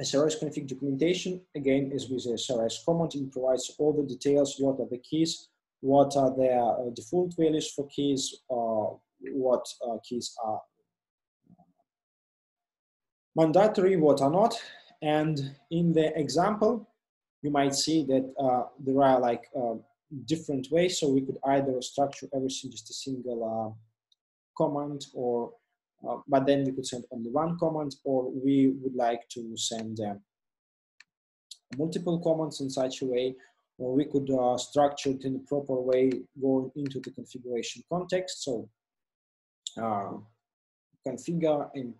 SROS config documentation, again, is with the SROS command, it provides all the details, what are the keys, what are the uh, default values for keys, uh, what uh, keys are mandatory, what are not. And in the example, you might see that uh, there are like uh, different ways. So we could either structure everything just a single uh, command or, uh, but then we could send only one command or we would like to send uh, multiple commands in such a way or we could uh, structure it in a proper way going into the configuration context. So configure and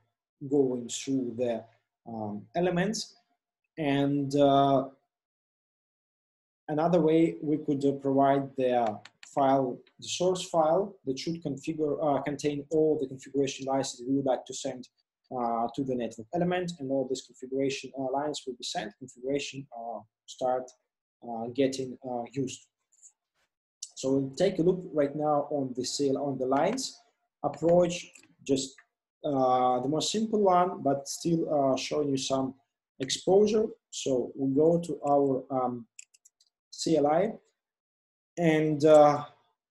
going through the um, elements. And uh, another way we could uh, provide the file, the source file that should configure, uh, contain all the configuration lines that we would like to send uh, to the network element. And all these configuration uh, lines will be sent, configuration start getting used. So we'll take a look right now on the sale on the lines. Approach, just uh, the most simple one, but still uh, showing you some exposure. So we go to our um, CLI and uh,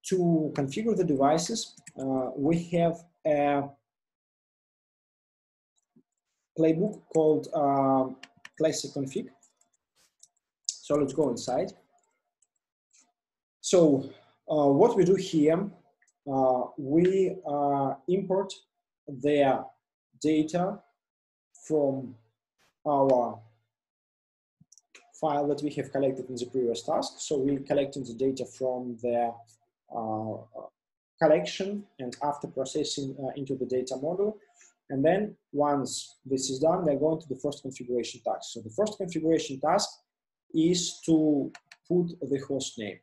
to configure the devices, uh, we have a playbook called uh, classic config. So let's go inside. So uh, what we do here, we import their data from our file that we have collected in the previous task. So we're collecting the data from the uh, collection and after processing uh, into the data model. And then once this is done, we're going to the first configuration task. So the first configuration task is to put the host name.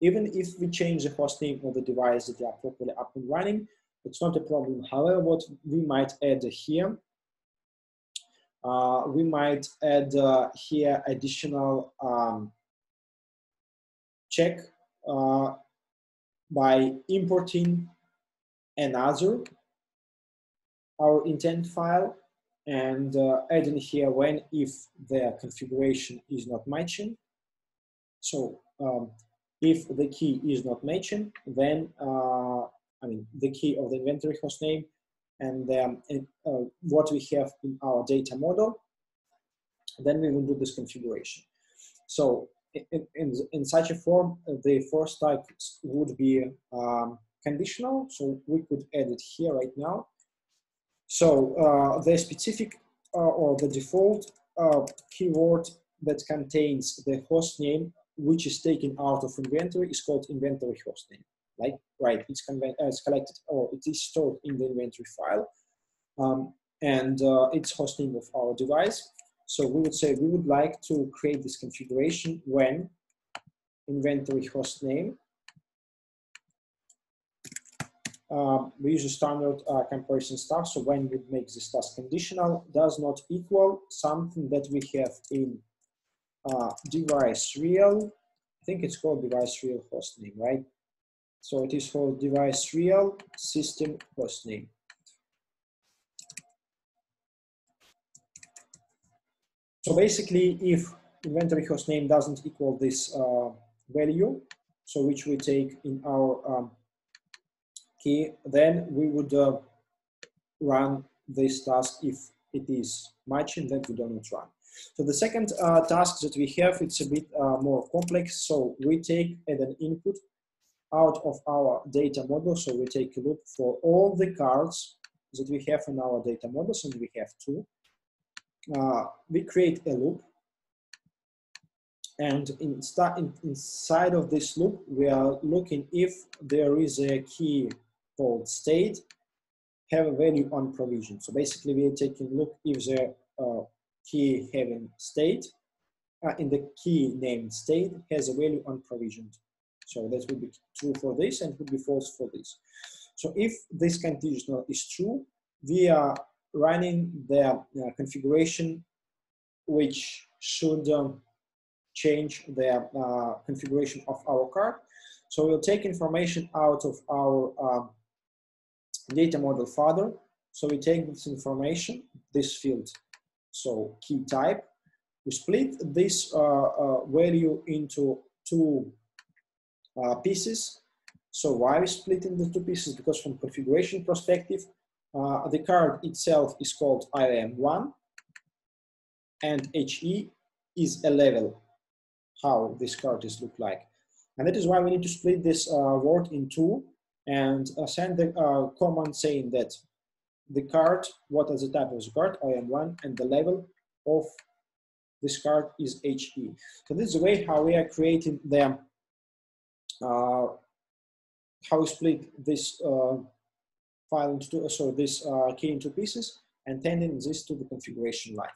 Even if we change the host name of the device that they are properly up and running, it's not a problem. However, what we might add here uh, we might add uh, here additional um, check uh, by importing another our intent file and uh, adding here when if the configuration is not matching. So um, if the key is not matching, then uh, I mean the key of the inventory host name and, um, uh, what we have in our data model, then we will do this configuration. So in, in, in such a form, the first type would be um, conditional. So we could add it here right now. So uh, the specific uh, or the default uh, keyword that contains the host name, which is taken out of inventory is called inventory host name like right it's, uh, it's collected or it is stored in the inventory file. Um, and uh, it's host name of our device. So we would say we would like to create this configuration when inventory host name um, we use a standard uh, comparison stuff so when we make this task conditional does not equal something that we have in uh, device real. I think it's called device real host name right so it is for device real system hostname. So basically, if inventory hostname doesn't equal this uh, value, so which we take in our um, key, then we would uh, run this task if it is matching, then we do not run. So the second uh, task that we have, it's a bit uh, more complex. So we take as an input out of our data model. So we take a look for all the cards that we have in our data models, and we have two. Uh, we create a loop. And in, in, inside of this loop, we are looking if there is a key called state have a value on provision. So basically we are taking a look if the uh, key having state uh, in the key named state has a value on provisioned. So that would be true for this and would be false for this. So if this conditional is true, we are running the uh, configuration which should um, change the uh, configuration of our card. So we'll take information out of our um, data model further. So we take this information, this field, so key type, we split this uh, uh value into two uh, pieces. So why we split into two pieces? Because from configuration perspective, uh, the card itself is called IOM1 and HE is a level how this card is look like. And that is why we need to split this uh, word in two and uh, send the uh, command saying that the card, what is the type of the card, IOM1, and the level of this card is HE. So this is the way how we are creating the how we split this uh, file into two, so this uh, key into pieces and sending this to the configuration line.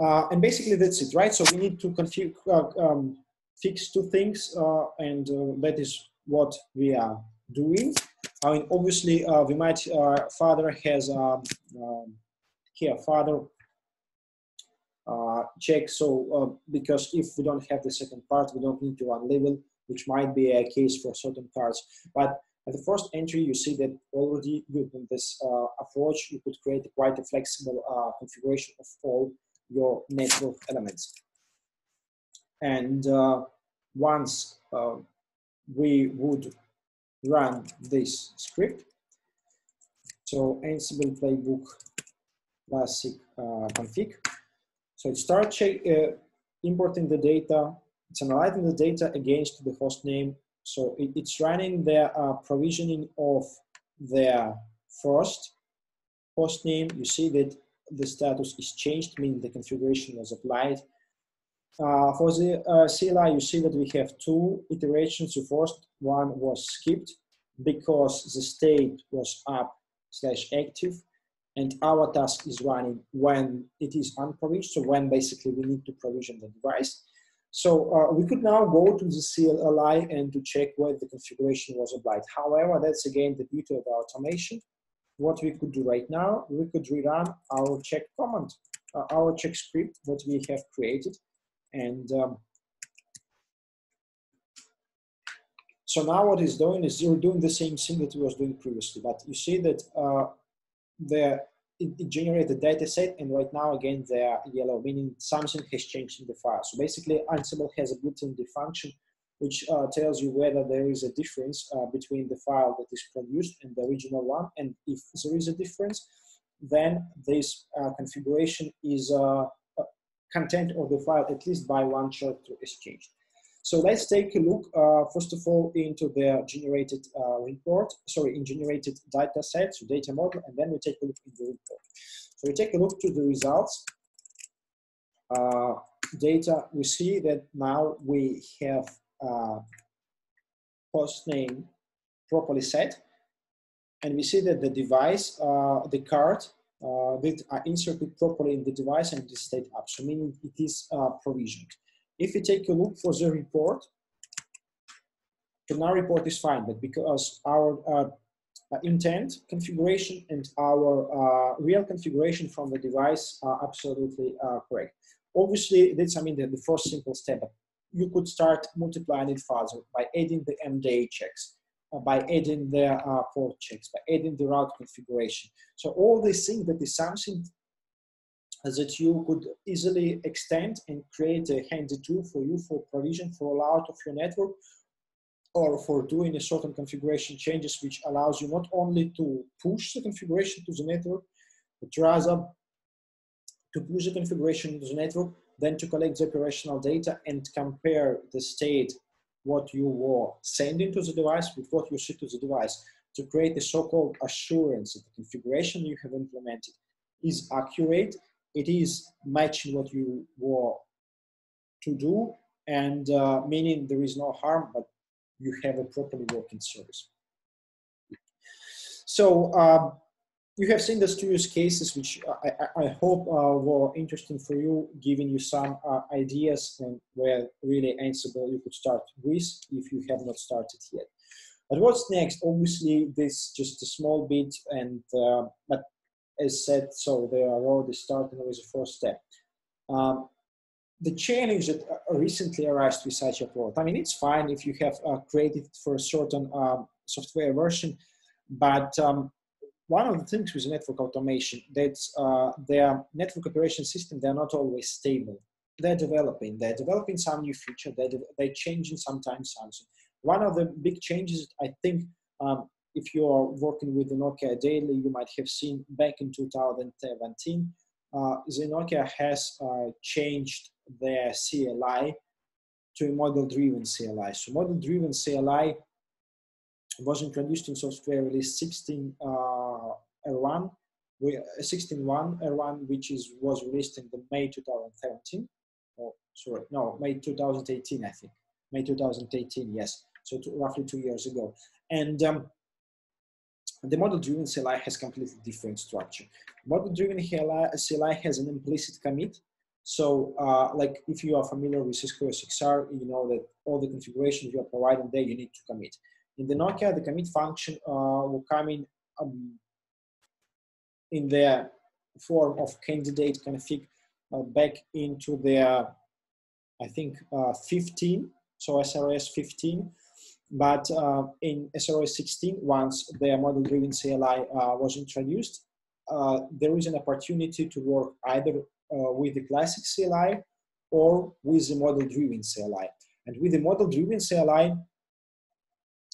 Uh, and basically that's it, right? So we need to config, uh, um, fix two things, uh, and that is what we are doing. I mean, obviously, we might father has um, um, here father check. So because if we don't have the second part, we don't need to run label which might be a case for certain cards. But At the first entry, you see that already within this uh, approach, you could create quite a flexible uh, configuration of all your network elements. And uh, once uh, we would run this script, so Ansible playbook classic uh, config. So it starts uh, importing the data, it's analyzing the data against the host name. So it, it's running the uh, provisioning of their first host name. You see that the status is changed, meaning the configuration was applied. Uh, for the uh, CLI, you see that we have two iterations. The first one was skipped because the state was up slash active and our task is running when it is unprovisioned, so when basically we need to provision the device. So uh, we could now go to the CLI and to check whether the configuration was applied. However, that's again the beauty of the automation. What we could do right now, we could rerun our check command, uh, our check script that we have created. And um, so now what it's doing is you're doing the same thing that it was doing previously, but you see that uh, the it, it generated data set and right now again they are yellow meaning something has changed in the file. So basically ansible has a built-in function which uh, tells you whether there is a difference uh, between the file that is produced and the original one and if there is a difference then this uh, configuration is uh, uh, content of the file at least by one character is changed so let's take a look, uh, first of all, into the generated uh, report, sorry, in generated data set, so data model, and then we take a look in the report. So we take a look to the results. Uh, data, we see that now we have uh, name properly set, and we see that the device, uh, the card, uh, that are inserted properly in the device and the state up, so meaning it is provisioned. If we take a look for the report, the now report is fine, but because our uh, uh, intent configuration and our uh, real configuration from the device are absolutely uh, correct. Obviously, that's I mean the, the, first simple step. You could start multiplying it further by adding the MDA checks, uh, by adding the uh, port checks, by adding the route configuration. So all these things that is something that you could easily extend and create a handy tool for you for provision for rollout of your network or for doing a certain configuration changes which allows you not only to push the configuration to the network but rather to push the configuration to the network then to collect the operational data and compare the state what you were sending to the device with what you see to the device. To create a so-called assurance that the configuration you have implemented is accurate it is matching what you were to do and uh, meaning there is no harm but you have a properly working service. So um, you have seen those two use cases which i, I, hope uh, were interesting for you giving you some uh, ideas and where really ansible you could start with if you have not started yet. But what's next? Obviously this just a small bit and uh, but as said, so they are already starting with the first step. Um, the challenge that uh, recently arose with such a plot, I mean, it's fine if you have uh, created for a certain um, software version, but um, one of the things with network automation, that uh, their network operation system, they're not always stable. They're developing, they're developing some new feature, they're, they're changing sometimes something. One of the big changes, I think, um, if you are working with the Nokia daily, you might have seen back in 2017, uh, the Nokia has uh, changed their CLI to a model-driven CLI. So model-driven CLI was introduced in software release 16 uh, R1, 16.1 R1, which is was released in the May 2017. Oh, sorry, no, May 2018, I think. May 2018, yes. So roughly two years ago. And um, the model-driven CLI has completely different structure. Model-driven CLI has an implicit commit. So uh, like if you are familiar with Cisco IOS XR, you know that all the configurations you are providing there, you need to commit. In the Nokia, the commit function uh, will come in um, in the form of candidate config uh, back into their, I think, uh, 15, so SROS 15. But uh, in SROS 16, once the model-driven CLI uh, was introduced, uh, there is an opportunity to work either uh, with the classic CLI or with the model-driven CLI. And with the model-driven CLI,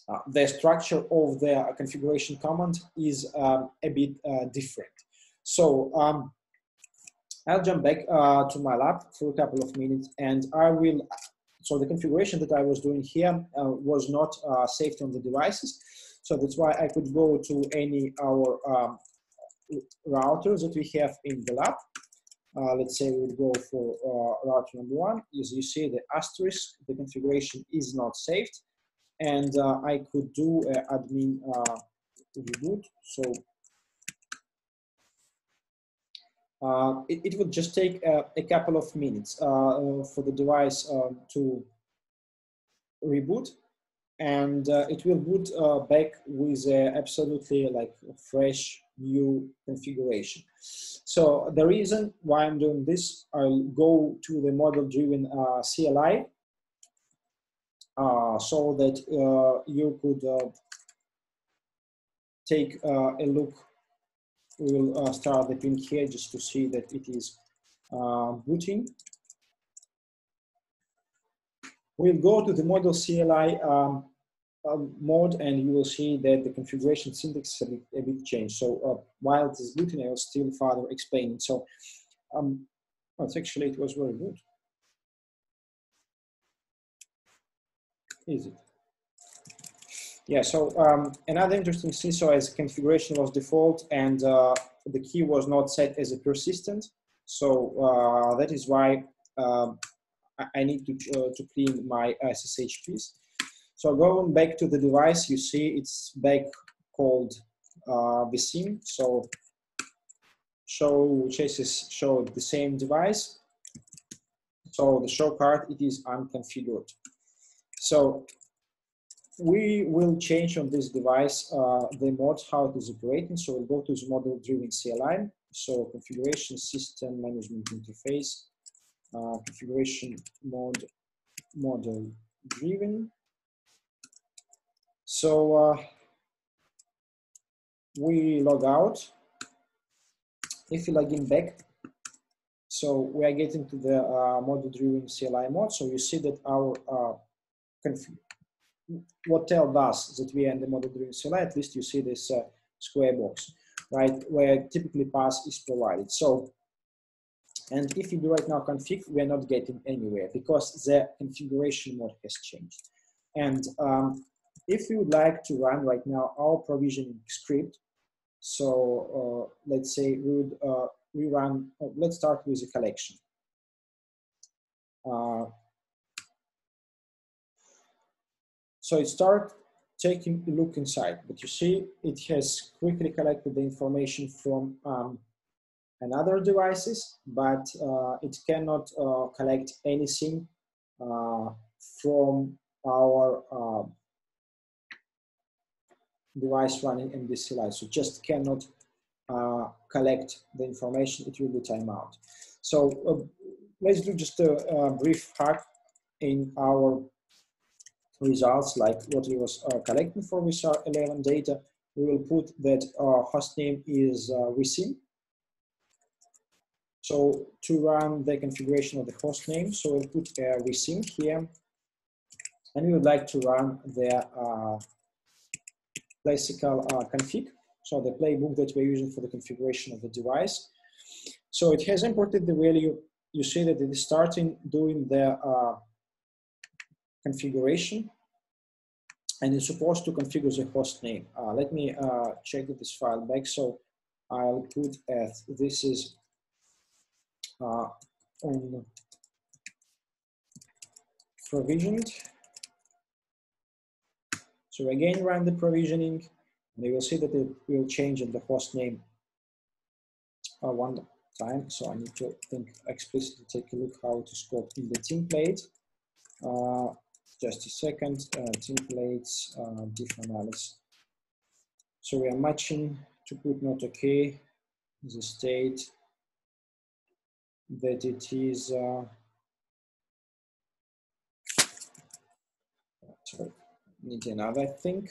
uh, the structure of the configuration command is um, a bit uh, different. So um, I'll jump back uh, to my lab for a couple of minutes and I will, so the configuration that I was doing here uh, was not uh, saved on the devices. So that's why I could go to any our um, routers that we have in the lab. Uh, let's say we go for uh, router number one. As you see, the asterisk, the configuration is not saved. And uh, I could do admin reboot. So uh, it, it, would just take a, a couple of minutes uh, for the device uh, to reboot and it will boot back with absolutely like fresh new configuration. So the reason why I'm doing this, I'll go to the model-driven uh, CLI uh, so that uh, you could take a look we will uh, start the pin here just to see that it is uh, booting. We'll go to the model CLI um, um, mode and you will see that the configuration syntax is a bit, a bit changed. So uh, while it is booting, I will still further explain it. So um, well, actually, it was very good. Is it? Yeah, so um, another interesting thing, so as configuration was default and uh, the key was not set as a persistent. So uh, that is why um, I need to, uh, to clean my SSH keys. So going back to the device, you see it's back called uh, vsim. So show chassis show the same device. So the show card, it is unconfigured. So we will change on this device uh, the mode how it is operating. So we'll go to the model driven CLI. So configuration system management interface, uh, configuration mode model driven. So uh, we log out. If you log in back, so we are getting to the uh, model driven CLI mode. So you see that our uh, config what tell us that we are in the model-driven CLI, at least you see this uh, square box, right, where typically pass is provided. So, and if you do right now config, we are not getting anywhere because the configuration mode has changed. And um, if you would like to run right now our provisioning script, so uh, let's say we would uh, rerun, uh, let's start with a collection. Uh, So it starts taking a look inside, but you see it has quickly collected the information from um, another devices, but uh, it cannot uh, collect anything uh, from our uh, device running in this. So just cannot uh, collect the information, it will be timeout. So uh, let's do just a, a brief hack in our results like what we was uh, collecting for vSAR 11 data, we will put that our host name is uh, vsim. So to run the configuration of the host name, so we'll put uh, vsim here, and we would like to run the uh, classical uh, config, so the playbook that we're using for the configuration of the device. So it has imported the value. You see that it is starting doing the uh, configuration and it's supposed to configure the host name. Uh, let me uh, check this file back. So I'll put as this is uh, on provisioned. So again, run the provisioning, and you will see that it will change in the host name uh, one time. So I need to think explicitly take a look how to scope in the template. Just a second, uh, templates, uh, diff analysis. So we are matching to put not okay, the state that it is, uh, need another, I think.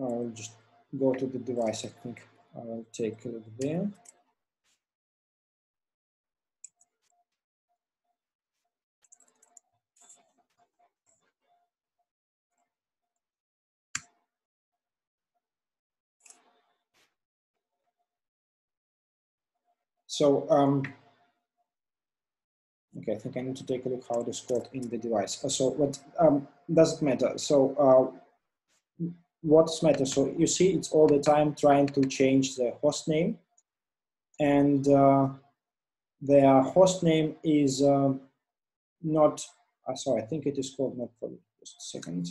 I'll just go to the device, I think. I'll take it there. So, um, okay, I think I need to take a look how it is called in the device. Uh, so what um, does it matter? So uh, what's matter? So you see it's all the time trying to change the host name and uh, their host name is um, not, uh, sorry, I think it is called not for just a second.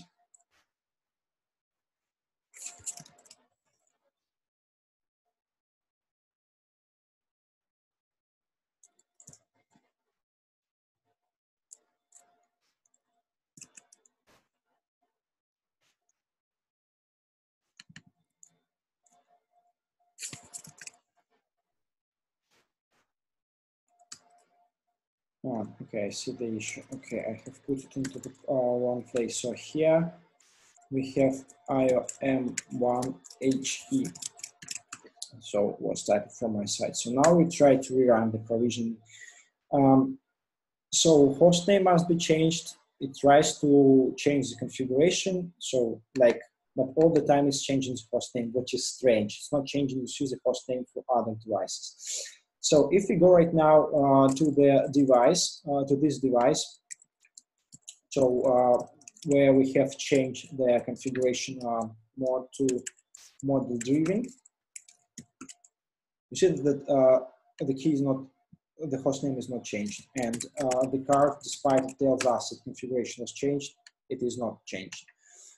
Oh, okay, I see the issue. Okay, I have put it into the uh, wrong place. So here we have IOM1HE. So was typed from my side. So now we try to rerun the provision. Um, so hostname must be changed. It tries to change the configuration. So like, but all the time it's changing the hostname, which is strange. It's not changing the user hostname for other devices. So if we go right now uh, to the device, uh, to this device, so uh, where we have changed the configuration mode to model driven, you see that the key is not, the host name is not changed. And uh, the card, despite it tells us that configuration has changed, it is not changed.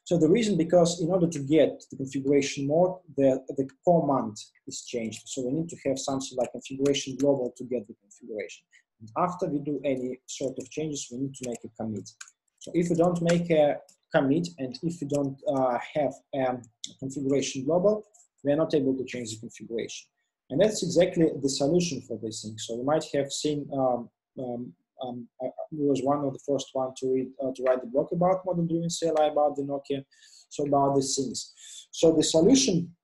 So the reason because in order to get the configuration mode, the, the command is changed. So we need to have something like configuration global to get the configuration. And after we do any sort of changes, we need to make a commit. So if we don't make a commit and if we don't uh, have a configuration global, we are not able to change the configuration. And that's exactly the solution for this thing. So you might have seen um, um, um, I, was one of the first one to read uh, to write the blog about model driven CLI about the Nokia, so about these things. So the solution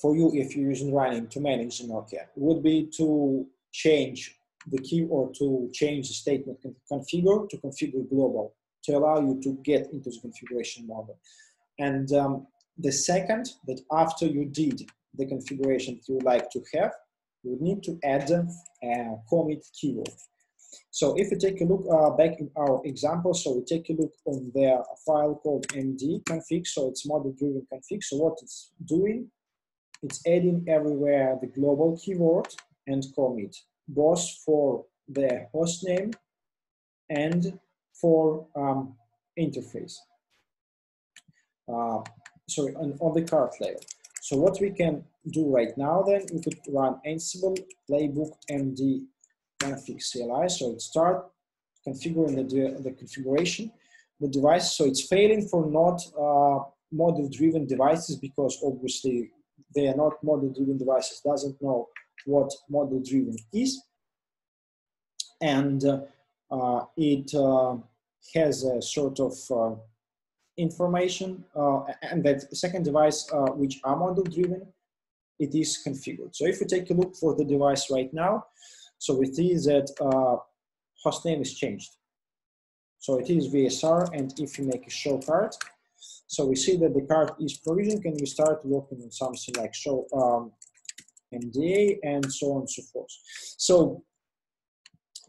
for you, if you're using running to manage the Nokia, would be to change the key or to change the statement configure to configure global to allow you to get into the configuration model. And um, the second, that after you did the configuration you would like to have, you would need to add a commit keyword. So if we take a look uh, back in our example, so we take a look on their file called md config, so it's model-driven config. So what it's doing, it's adding everywhere the global keyword and commit, both for the host name and for um, interface. Uh, sorry, on, on the card layer. So what we can do right now then, we could run ansible playbook md CLI. So it start configuring the, the configuration, the device. So it's failing for not uh, model-driven devices because obviously they are not model-driven devices, doesn't know what model-driven is. And uh, uh, it uh, has a sort of uh, information uh, and that second device which are model-driven, it is configured. So if we take a look for the device right now, so we see that uh, host name is changed. So it is VSR, and if you make a show card, so we see that the card is provisioned, and we start working on something like show um, MDA and so on and so forth. So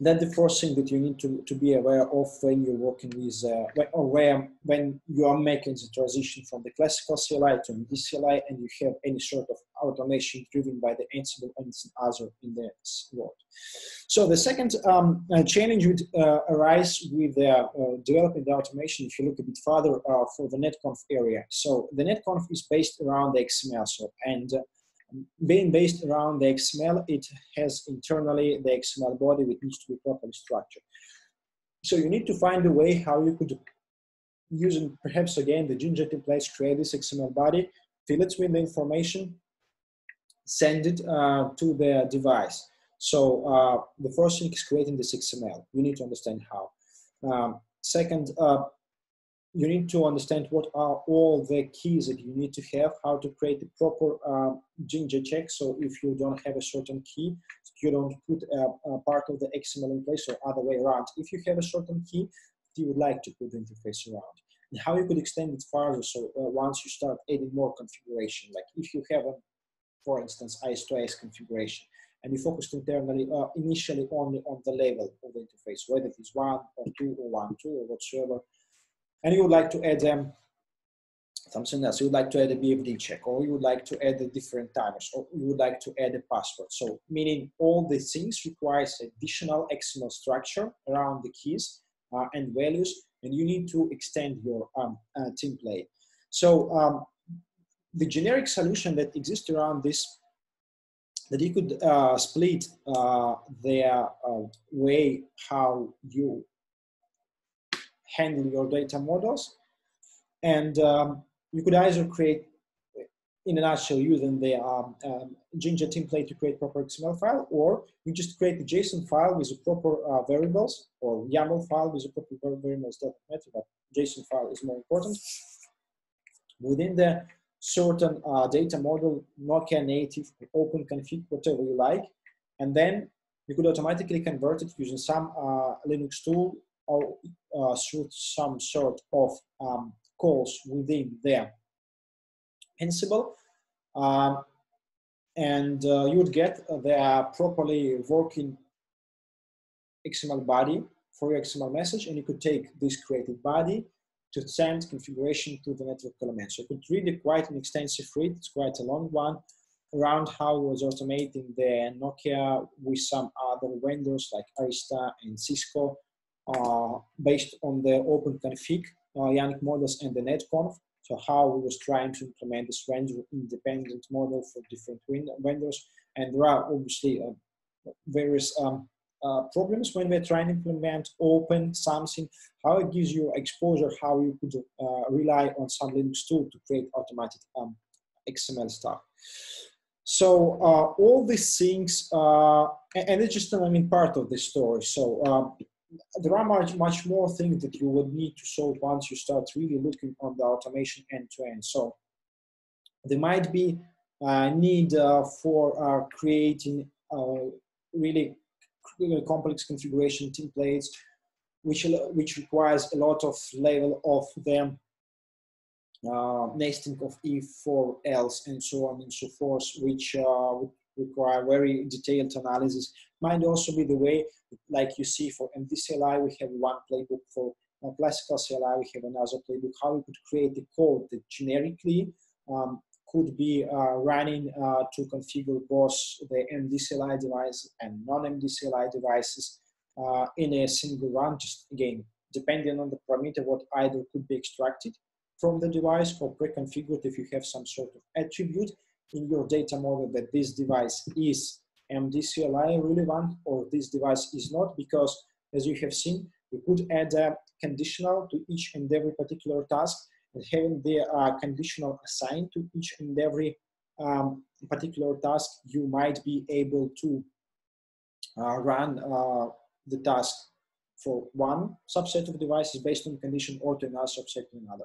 that's the first thing that you need to, to be aware of when you're working with, uh, or where, when you are making the transition from the classical CLI to MD CLI and you have any sort of automation driven by the Ansible and other in the world. So the second um, uh, challenge would uh, arise with uh, developing the automation if you look a bit further uh, for the netconf area. So the netconf is based around the XML. So, and uh, being based around the XML, it has internally the XML body which needs to be properly structured. So you need to find a way how you could, using perhaps again the Jinja templates, create this XML body, fill it with the information, send it uh, to the device. So uh, the first thing is creating this XML. You need to understand how. Um, second, uh, you need to understand what are all the keys that you need to have, how to create the proper uh, Jinja check. So if you don't have a certain key, you don't put a, a, part of the XML in place or other way around. If you have a certain key, you would like to put the interface around. And how you could extend it further. So uh, once you start adding more configuration, like if you have a, for instance, IS-IS configuration, and you focused internally uh, initially only on the level of the interface, whether it is one or two or one, two or whatsoever, and you would like to add um, something else, you would like to add a BFD check, or you would like to add a different timers, or you would like to add a password. So meaning all these things requires additional XML structure around the keys uh, and values, and you need to extend your um, uh, template. So um, the generic solution that exists around this that you could uh, split uh, their uh, way how you handle your data models. And um, you could either create, in a nutshell, using the um, um, Jinja template to create proper XML file, or you just create the JSON file with the proper uh, variables, or YAML file with the proper variables, doesn't matter, but JSON file is more important. Within the certain uh, data model, Nokia native, open config, whatever you like, and then you could automatically convert it using some uh, Linux tool or uh, through some sort of um, calls within their Ansible. Um, and uh, you would get the properly working XML body for your XML message, and you could take this created body to send configuration to the network element. So you could read quite an extensive read, it's quite a long one, around how it was automating the Nokia with some other vendors like Arista and Cisco based on the open config uh, YANG models and the netconf. So how we was trying to implement this vendor independent model for different vendors. And there are obviously uh, various um, uh, problems when we're trying to implement open something, how it gives you exposure, how you could uh, rely on some Linux tool to create automated um, XML stuff. So uh, all these things, uh, and it's just I mean part of the story. So there are much, much more things that you would need to solve once you start really looking on the automation end to end. So there might be a need uh, for uh, creating uh, really complex configuration templates, which, which requires a lot of level of them uh, nesting of if for else and so on and so forth, which uh, require very detailed analysis. Might also be the way, like you see for MD-CLI, we have one playbook. For classical CLI, we have another playbook, how we could create the code that generically um, could be uh, running uh, to configure both the MD-CLI device and non-MD-CLI devices uh, in a single run, just again, depending on the parameter, what either could be extracted from the device or pre-configured if you have some sort of attribute in your data model that this device is MD-CLI relevant or this device is not because as you have seen, you could add a conditional to each and every particular task and having the uh, conditional assigned to each and every um, particular task, you might be able to uh, run uh, the task for one subset of devices based on condition or to another subset to another.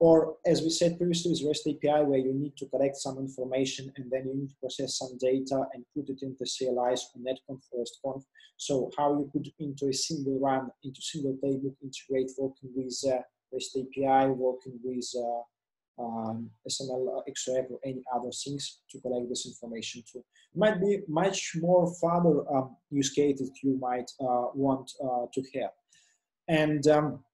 Or as we said previously with REST API where you need to collect some information and then you need to process some data and put it into CLIs or netconf or RESTconf. So how you could into a single run, into single playbook integrate working with uh, REST API, working with uh, um, XML, XOF or any other things to collect this information too. Might be much more further um, use cases you might uh, want uh, to have. And um,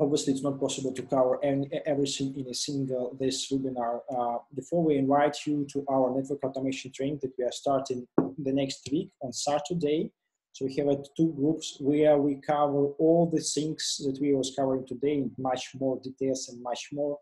obviously it's not possible to cover any, everything in a single this webinar. Uh, before we invite you to our network automation training that we are starting the next week on Saturday. So we have uh, two groups where we cover all the things that we was covering today in much more details and much more.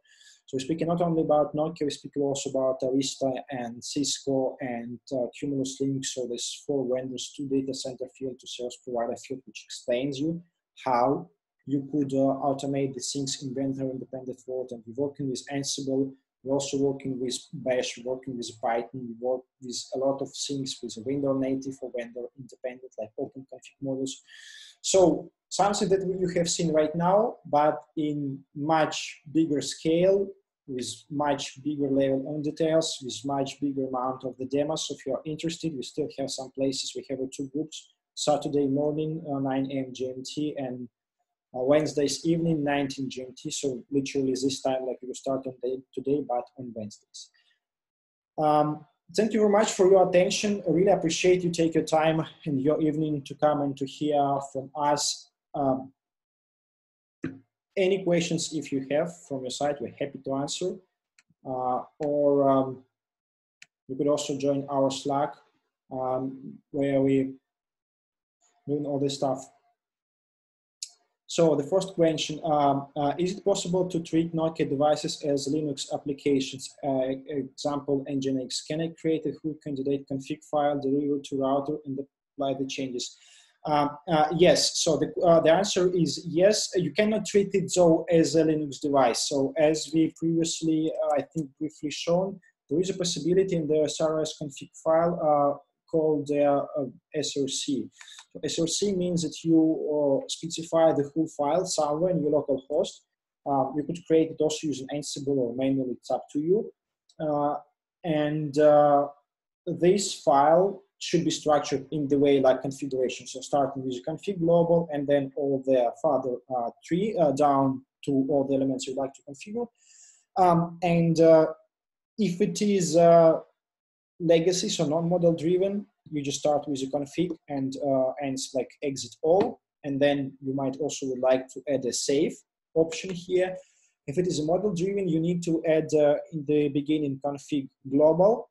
So we're speaking not only about Nokia, we speak also about Arista and Cisco and uh, Cumulus Linux. So there's four vendors, two data center field, two service provider field, which explains you how you could uh, automate the things in vendor independent world and we're working with Ansible We're also working with Bash, working with Python, we work with a lot of things with vendor native or vendor independent, like open config models. So something that you have seen right now, but in much bigger scale, with much bigger level on details, with much bigger amount of the demos. So if you're interested, we still have some places. We have two groups, Saturday morning, uh, 9 a.m. GMT, and uh, Wednesdays evening, 19 GMT. So literally this time, like we start on day, today, but on Wednesdays. Um, thank you very much for your attention. I really appreciate you take your time in your evening to come and to hear from us. Um, any questions if you have from your side, we're happy to answer. Uh, or um, you could also join our Slack um, where we doing all this stuff. So the first question, um, uh, is it possible to treat Nokia devices as Linux applications? Uh, example, Nginx. Can I create a who candidate config file, deliver to router and apply the changes? Uh, uh, yes, so the, uh, the answer is yes. You cannot treat it though as a Linux device. So as we previously, uh, I think briefly shown, there is a possibility in the SROS config file uh, called uh, SRC. So SRC means that you specify the whole file somewhere in your local host. you could create it also using Ansible or manually, it's up to you. and this file should be structured in the way like configuration. So starting with config global and then all the further uh, tree uh, down to all the elements you'd like to configure. Um, and uh, if it is uh, legacy, so non-model driven, you just start with a config and uh, and like exit all. And then you might also would like to add a save option here. If it is a model driven, you need to add uh, in the beginning config global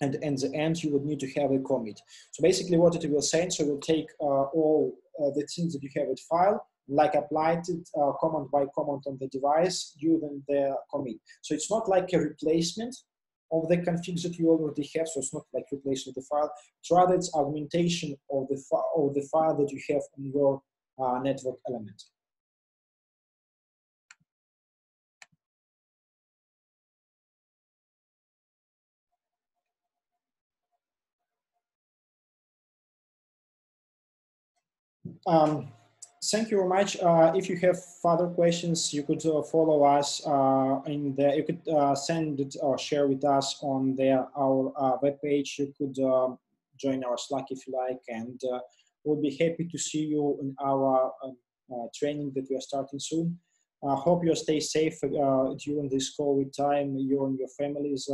and at the end you would need to have a commit. So basically what it will say, so it will take uh, all uh, the things that you have at file, like applied it uh, command by command on the device using the commit. So it's not like a replacement of the configs that you already have, so it's not like replacing the file. It's rather it's augmentation of the, of the file that you have in your uh, network element. Um, thank you very much. Uh, if you have further questions, you could uh, follow us uh, in the, you could uh, send it or share with us on the, our uh, webpage. You could um, join our Slack if you like, and uh, we'll be happy to see you in our um, training that we are starting soon. I hope you stay safe during this COVID time, you and your families.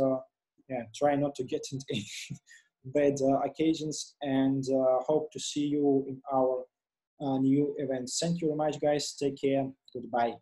yeah, try not to get into bad occasions and hope to see you in our uh, Uh, new events. Thank you very much, guys. Take care. Goodbye.